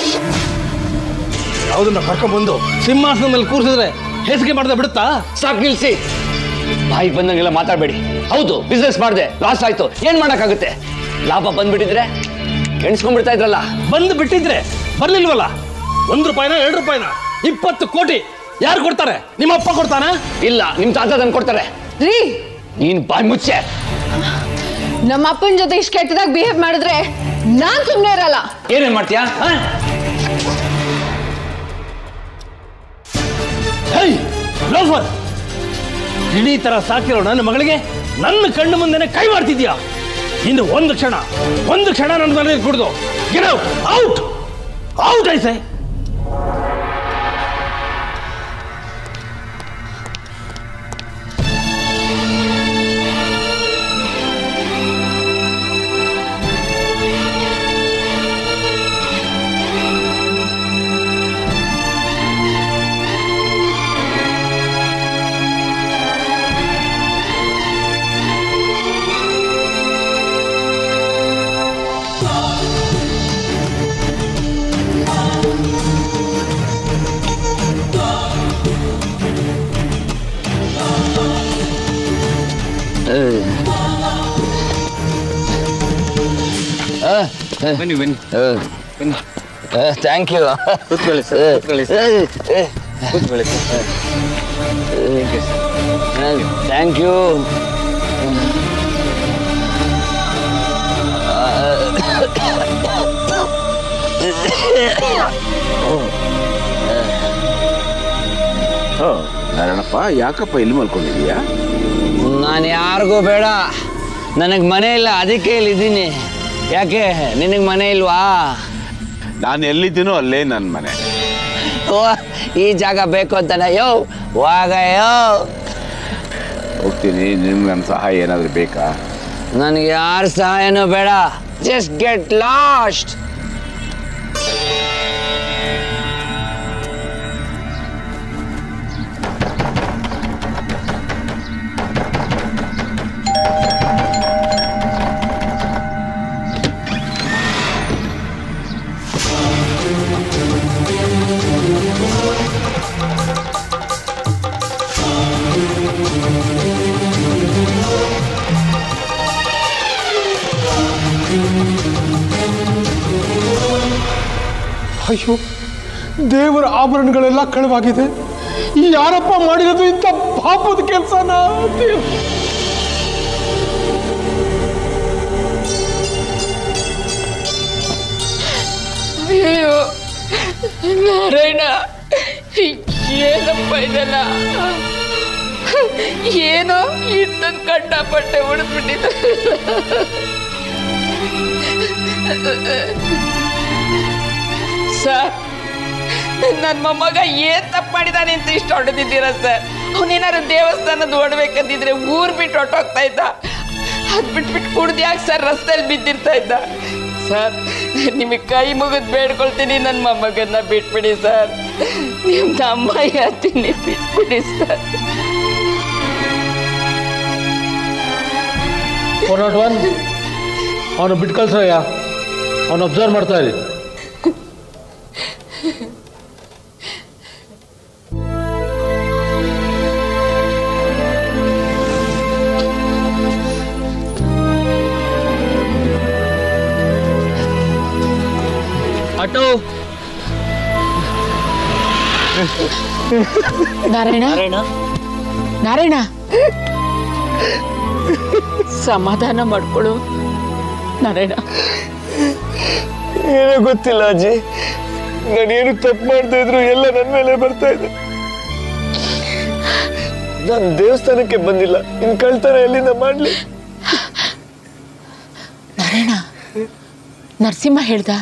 ಯಾವುದನ್ನ ಕರ್ಕೊಂಡ್ಬಂದು ಸಿಂಹಾಸನ ಮೇಲೆ ಕೂರಿಸಿದ್ರೆ ಹೇಸಿಗೆ ಮಾಡ್ದೆ ಬಿಡುತ್ತಾ? ಸಾಕು ನಿಲ್ಸಿ. ಬಾಯಿ ಬಂದಂಗೆಲ್ಲ ಮಾತಾಡಬೇಡಿ. ಹೌದು ಬಿಸ್ನೆಸ್ ಮಾಡಿದೆ ಲಾಸ್ ಆಯ್ತು. ಏನ್ ಮಾಡೋಕ್ಕಾಗುತ್ತೆ? ಲಾಭ ಬಂದ್ಬಿಟ್ಟಿದ್ರೆ ಎಣಿಸ್ಕೊಂಡ್ಬಿಡ್ತಾ ಇದ್ರಲ್ಲ. ಬಂದು ಬಿಟ್ಟಿದ್ರೆ ಬರ್ಲಿಲ್ವಲ್ಲ? ಒಂದು ರೂಪಾಯಿನ ಎರಡು ರೂಪಾಯಿನ? ಇಪ್ಪತ್ತು ಕೋಟಿ ಯಾರು ಕೊಡ್ತಾರೆ? ನಿಮ್ಮ ಅಪ್ಪ ಕೊಡ್ತಾನ? ಇಲ್ಲ ನಿಮ್ ತಾತ ತಂದು ಕೊಡ್ತಾರೆ. ರೀ! ನೀನ್ ಬಾಯಿ ಮುಚ್ಚೆ. ನಮ್ಮ ಅಪ್ಪನ ಜೊತೆ ಇಷ್ಟು ಕೆಟ್ಟದಾಗ ಬಿಹೇವ್ ಮಾಡಿದ್ರೆ ನಾನ್ ಸುಮ್ಮನೆ ಇರಲ್ಲ. ಏನೇನ್ ಮಾಡ್ತೀಯಾ? ಆ? ಹೇಯ್ ಲೋಫರ್ ಇಡೀ ತರ ಸಾಕಿರೋ ನನ್ನ ಮಗಳಿಗೆ ನನ್ನ ಕಣ್ಣು ಮುಂದೆನೆ ಕೈ ಮಾಡ್ತಿದ್ಯಾ? ಇನ್ನು ಒಂದು ಕ್ಷಣ ಒಂದು ಕ್ಷಣ ನನ್ನ ಮನೆಯಲ್ಲಿ ಕುಡಿದು ಗಿಡ ಔಟ್ ಔಟ್ ಐಸೆ ಬನ್ನಿ ಬನ್ನಿ. ಬನ್ನಿ. ಥ್ಯಾಂಕ್ ಯು ಕೂತ್ಕೊಳ್ಳಿ ಸರ್ ಕೂತ್ಕೊಳ್ಳಿ ಕೂತ್ಕೊಳ್ಳಿ ಥ್ಯಾಂಕ್ ಯು ನಾರಾಯಣಪ್ಪ ಯಾಕಪ್ಪ ಇಲ್ಲಿ ಮಲ್ಕೊಂಡಿದೀಯಾ ನಾನು ಯಾರಿಗೂ ಬೇಡ. ನನಗೆ ಮನೆ ಇಲ್ಲ ಅದಕ್ಕೆ ಇಲ್ಲಿದ್ದೀನಿ. ಯಾಕೆ? ನಿನಗೆ ಮನೆ ಇಲ್ವಾ? ನಾನು ಎಲ್ಲಿದ್ದೀನೋ ಅಲ್ಲೇ ನನ್ನ ಮನೆ. ಓ ಈ ಜಾಗ ಬೇಕು ಅಂತಾನೆ? ಯೋ ವಾಗ ಯೋ. ಹೋಗ್ತೀನಿ ನಿಮ್ಗೆ ನನ್ನ ಸಹಾಯ ಏನಾದರೂ ಬೇಕಾ? ನನಗೆ ಯಾರ ಸಹಾಯನೂ ಬೇಡ. ಜಸ್ಟ್ ಗೆಟ್ ಲಾಸ್ಟ್ ಅಯ್ಯೋ, ದೇವರ ಆಭರಣಗಳೆಲ್ಲ ಕಳವಾಗಿದೆ. ಈ ಯಾರಪ್ಪ ಮಾಡಿರೋದು ಇಂಥ ಪಾಪದ ಕೆಲಸನ? ಅಯ್ಯೋ, ನಾರಾಯಣ, ಏನಪ್ಪ ಇದೆಲ್ಲ? ಏನೋ ಇಟ್ಟನ್ ಕಂಡಪಟ್ಟೆ ಉಳಿದ್ಬಿಟ್ಟಿದ್ದ ಸರ್. ನನ್ನ ಮೊಮ್ಮಗ ಏನ್ ತಪ್ಪು ಮಾಡಿದಾನೆ ಅಂತ ಇಷ್ಟು ಹೊಡೆದಿದ್ದೀರ ಸರ್? ಅವನೇನಾದ್ರು ದೇವಸ್ಥಾನದ ಹೊಡ್ಬೇಕಂತಿದ್ರೆ ಊರ್ ಬಿಟ್ಟು ಹೊಟ್ಟೋಗ್ತಾ ಇದ್ದ. ಅದ್ ಬಿಟ್ಬಿಟ್ಟು ಕುಡ್ದು ಯಾಕೆ ಸರ್ ರಸ್ತೆಯಲ್ಲಿ ಬಿದ್ದಿರ್ತಾ ಇದ್ದ? ಸರ್, ನಿಮಗೆ ಕೈ ಮುಗಿದ್ ಬೇಡ್ಕೊಳ್ತೀನಿ ನನ್ನ ಮೊಮ್ಮಗನ್ನ ಬಿಟ್ಬಿಡಿ ಸರ್. ನಿಮ್ಮ ಅಮ್ಮ ಹೇಳ್ತೀನಿ ಬಿಟ್ಬಿಡಿ ಸರ್. ಒನ್ ಅವನು ಬಿಟ್ಟು ಅವನು ಅಬ್ಸರ್ವ್ ಮಾಡ್ತಾ ಇರಿ ನಾರಾಯಣ? ನಾರಾಯಣ? ಸಮಾಧಾನ ಮಾಡ್ಕೊಳ್ಳು ನಾರಾಯಣ. ಏನೋ ಗೊತ್ತಿಲ್ಲ ಅಜ್ಜಿ. ನಾನೇನು ತಪ್ಪು ಮಾಡ್ತಾ ಇದ್ರು ಎಲ್ಲ ನನ್ನ ಮೇಲೆ ಬರ್ತಾ ಇದೆ. ನಾನು ದೇವಸ್ಥಾನಕ್ಕೆ ಬಂದಿಲ್ಲ. ಇನ್ ಕಳ್ತನ ಎಲ್ಲಿಂದ ಮಾಡ್ಲಿ? ನಾರಾಯಣ ನರಸಿಂಹ ಹೇಳ್ದ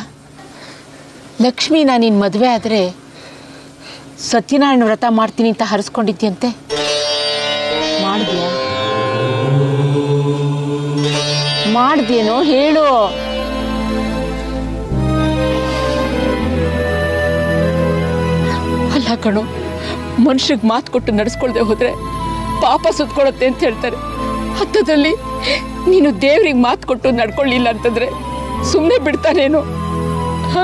ಲಕ್ಷ್ಮಿ ನಿನ್ನ ಮದುವೆ ಆದರೆ ಸತ್ಯನಾರಾಯಣ ವ್ರತ ಮಾಡ್ತೀನಿ ಅಂತ ಹರಿಸ್ಕೊಂಡಿದ್ಯಂತೆ? ಮಾಡಿದ್ಯಾ? ಮಾಡ್ದೇನೋ ಹೇಳು. ಅಲ್ಲ ಕಣು, ಮನುಷ್ಯಗ್ ಮಾತು ಕೊಟ್ಟು ನಡೆಸ್ಕೊಳ್ದೆ ಹೋದ್ರೆ ಪಾಪ ಸುತ್ಕೊಳತ್ತೆ ಅಂತ ಹೇಳ್ತಾರೆ. ಹತ್ತದಲ್ಲಿ ನೀನು ದೇವ್ರಿಗೆ ಮಾತು ಕೊಟ್ಟು ನಡ್ಕೊಳ್ಳಿಲ್ಲ ಅಂತಂದ್ರೆ ಸುಮ್ಮನೆ ಬಿಡ್ತಾನೇನು? ಹ?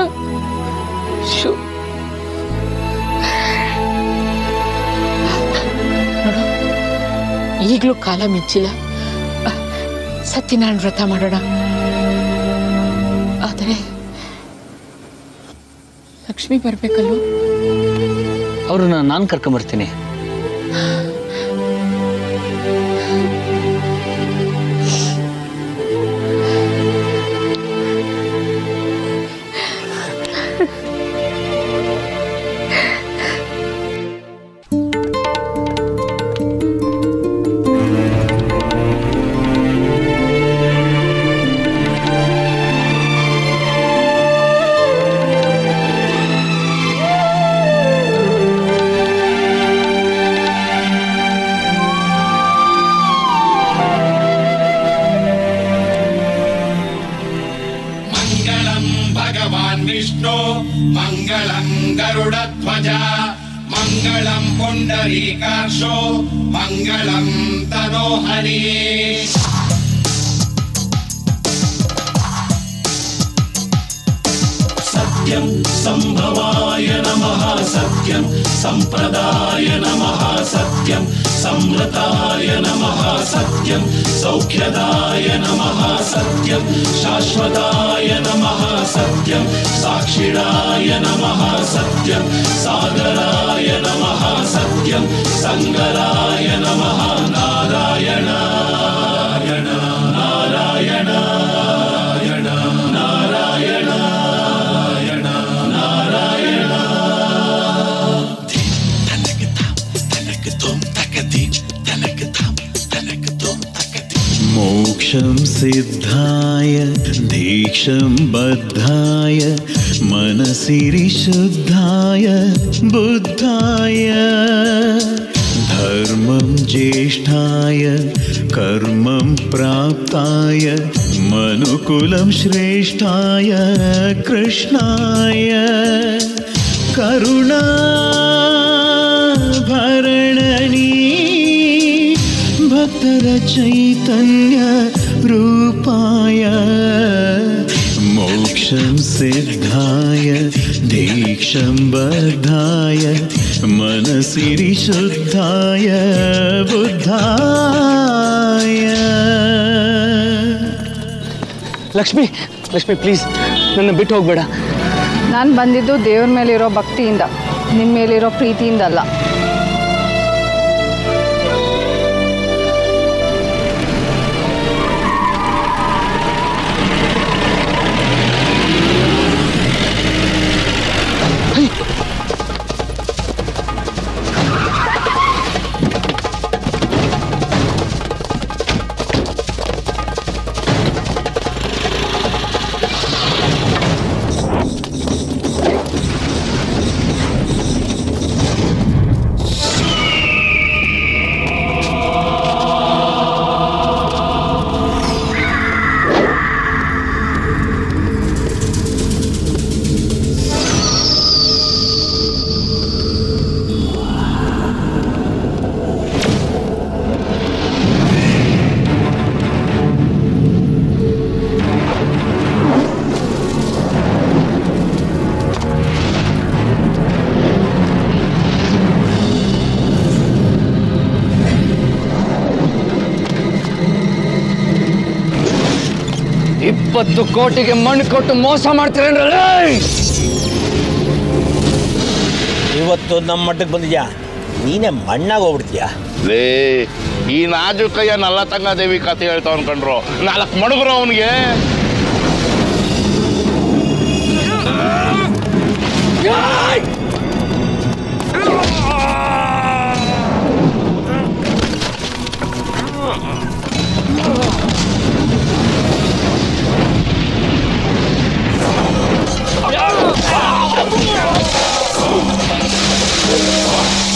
ಈಗಲೂ ಕಾಲ ಮಿಂಚಿಲ್ಲ ಸತ್ಯನಾರಾಯಣ ವ್ರತ ಮಾಡೋಣ. ಆದರೆ ಲಕ್ಷ್ಮಿ ಬರಬೇಕಲ್ಲ ಅವ್ರನ್ನ ನಾನು ಕರ್ಕೊಂಬರ್ತೀನಿ. ಲಕ್ಷ್ಮಿ ಲಕ್ಷ್ಮಿ ಪ್ಲೀಸ್ ನನ್ನ ಬಿಟ್ಟು ಹೋಗ್ಬೇಡ. ನಾನು ಬಂದಿದ್ದು ದೇವ್ರ ಮೇಲಿರೋ ಭಕ್ತಿಯಿಂದ ನಿಮ್ಮ ಮೇಲಿರೋ ಪ್ರೀತಿಯಿಂದ ಇಪ್ಪತ್ತು ಕೋಟಿಗೆ ಮಣ್ಣು ಕೊಟ್ಟು ಮೋಸ ಮಾಡ್ತೀರೇನ್ರಲ್ಲ ಇವತ್ತು ನಮ್ಮ ಮಟ್ಟಕ್ಕೆ ಬಂದಿದ್ಯಾ? ನೀನೇ ಮಣ್ಣಾಗ ಹೋಗ್ಬಿಡ್ತೀಯಾ? ಲೇ ಈ ನಾಜುಕಯ್ಯ ನಲ್ಲ ತಂಗಾದೇವಿ ಕತೆ ಹೇಳ್ತಾವ್ ಅನ್ಕೊಂಡ್ರು. ನಾಲ್ಕು ಮಡಗ್ರು ಅವನಿಗೆ. ನಾರಾಯಣ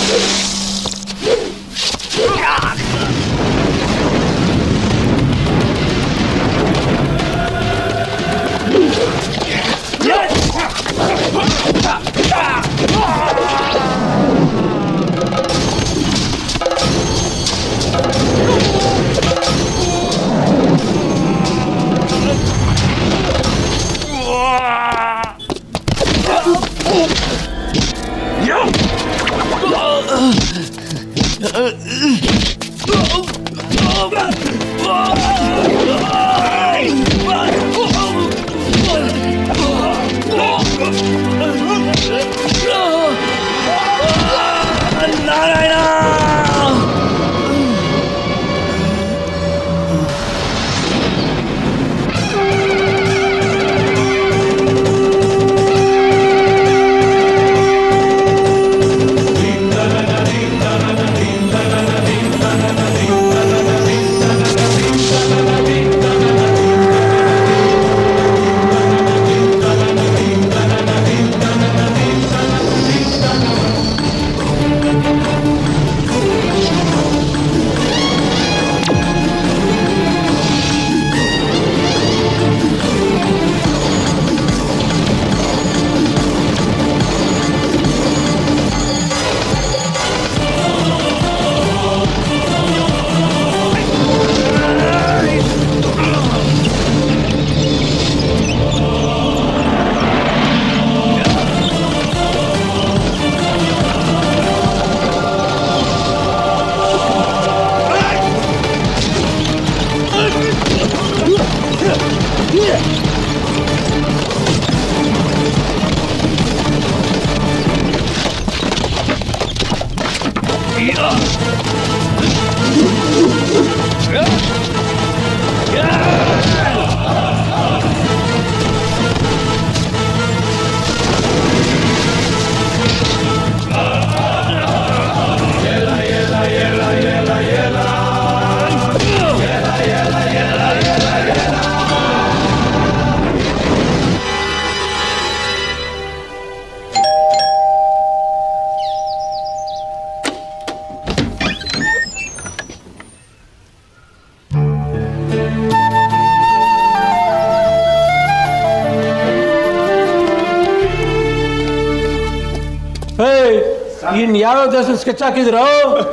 ದೇಶ ಸ್ಕೆಚ್ ಹಾಕಿದ್ರು?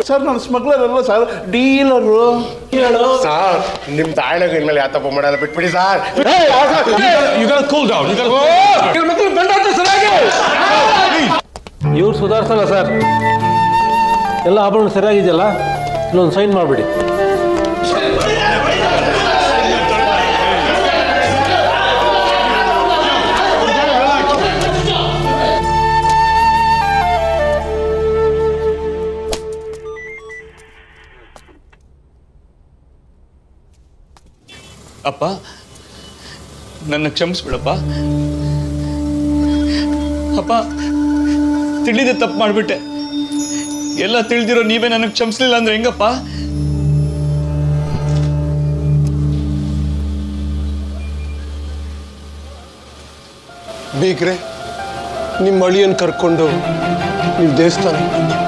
ಸರ್ ನಾನು ಸ್ಮಗ್ಲರ್ ಅಲ್ಲ ಸರ್ ಡೀಲರ್ ಸರ್ ನಿಮ್ ತಾಯಿನಾಗ ಇನ್ಮೇಲೆ ಯಾವ ತಪ್ಪು ಮಾಡಲ್ಲ ಬಿಟ್ಬಿಡಿ ಸರ್ ಇವ್ರು ಸುಧಾರಿಸಲ್ಲ ಸರ್ ಎಲ್ಲ ಆಭರಣ ಸರಿಯಾಗಿದೆಯಲ್ಲ? ಇಲ್ಲೊಂದು ಸೈನ್ ಮಾಡಿಬಿಡಿ. ನನ್ನ ಕ್ಷಮಿಸ್ಬಿಡಪ್ಪ. ಅಪ್ಪ, ತಿಳಿದೆ ತಪ್ಪು ಮಾಡಿಬಿಟ್ಟೆ. ಎಲ್ಲ ತಿಳಿದಿರೋ ನೀವೇ ನನಗೆ ಕ್ಷಮಿಸ್ಲಿಲ್ಲ ಅಂದ್ರೆ ಹೆಂಗಪ್ಪ? ಬೇಕ್ರೆ ನಿಮ್ಮ ಅಳಿಯನ್ನು ಕರ್ಕೊಂಡು ನೀವು ದೇವಸ್ಥಾನಕ್ಕೆ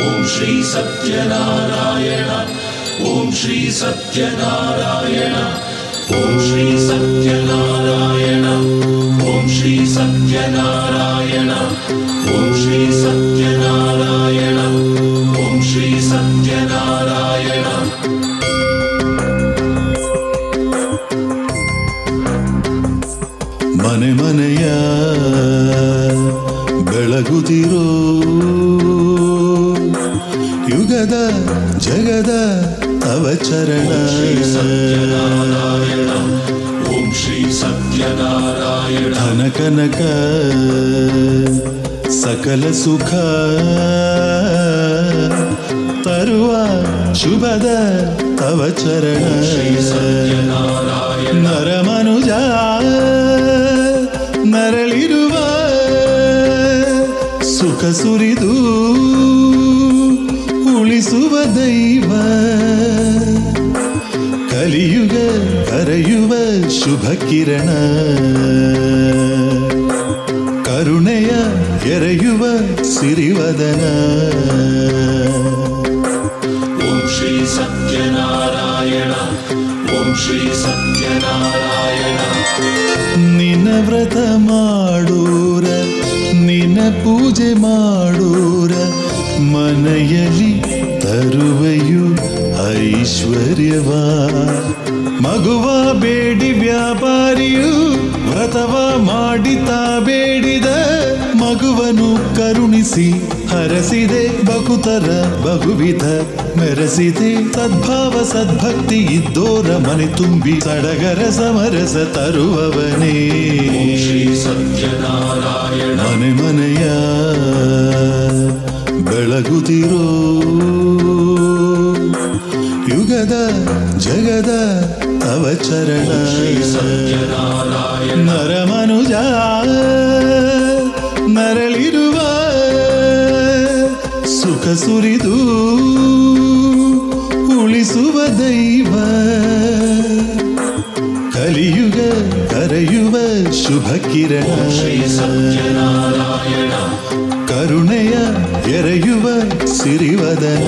ॐ श्री सत्यनारायण ॐ श्री सत्यनारायण ॐ श्री सत्यनारायण ॐ श्री सत्यनारायण ॐ श्री सत्यनारायण ॐ श्री सत्यनारायण ಮನೆ ಮನೆಯ ಬೆಳಗುತ್ತಿರೋ ಜಗದ ಅವಚರಣ. ಓಂ ಶ್ರೀ ಸತ್ಯನಾರಾಯಣ. ಧನ ಕನಕ ಸಕಲ ಸುಖ. ತರುವ ಶುಭದ ಅವಚರಣ. ನರ ಮನುಜ ನರಳಿರುವ ಸುಖ ಸುರಿದು ಉಳಿಸುವ ದೈವ കലിയുക കരയുവ ശുഭകിരണ. കരുണയ എരയുവ സിരിവദന. ഓം ശ്രീ സത്യനാരായണ ഓം ശ്രീ സത്യനാരായണ. ನಿನವ್ರತ ಮಾಡೋರ നിന ಪೂಜೆ ಮಾಡೋರ ಮನೆಯಲ್ಲಿ ತರುವೆಯು ಐಶ್ವರ್ಯವ? ಮಗುವ ಬೇಡಿ ವ್ಯಾಪಾರಿಯು, ವ್ರತವ ಮಾಡಿತ ಬೇಡಿದ ಮಗುವನು ಕರುಣಿಸಿ ಹರಸಿದೆ ಬಹುತರ ಬಹುವಿಧ, ಮೆರೆಸಿದೆ ಸದ್ಭಾವ ಸದ್ಭಕ್ತಿ ಇದ್ದೋರ ಮನೆ ತುಂಬಿ ಸಡಗರ ಸಮರಸ ತರುವವನೇ. ಶ್ರೀ ಸತ್ಯನಾರಾಯಣ ಮನೆ ಮನೆಯ ಬೆಳಗುತ್ತಿರೋ ಯುಗದ ಜಗದ ಅವಚರಣ. ನರಮನುಜ ನರಳಿರುವ ಸುಖ ಸುರಿದು ಉಳಿಸುವ ದೈವ. ಕಲಿಯುಗ ಕರೆಯುವ ಶುಭ ಕಿರಣ ಕರುಣೆಯ എരയുവ സിരിവദന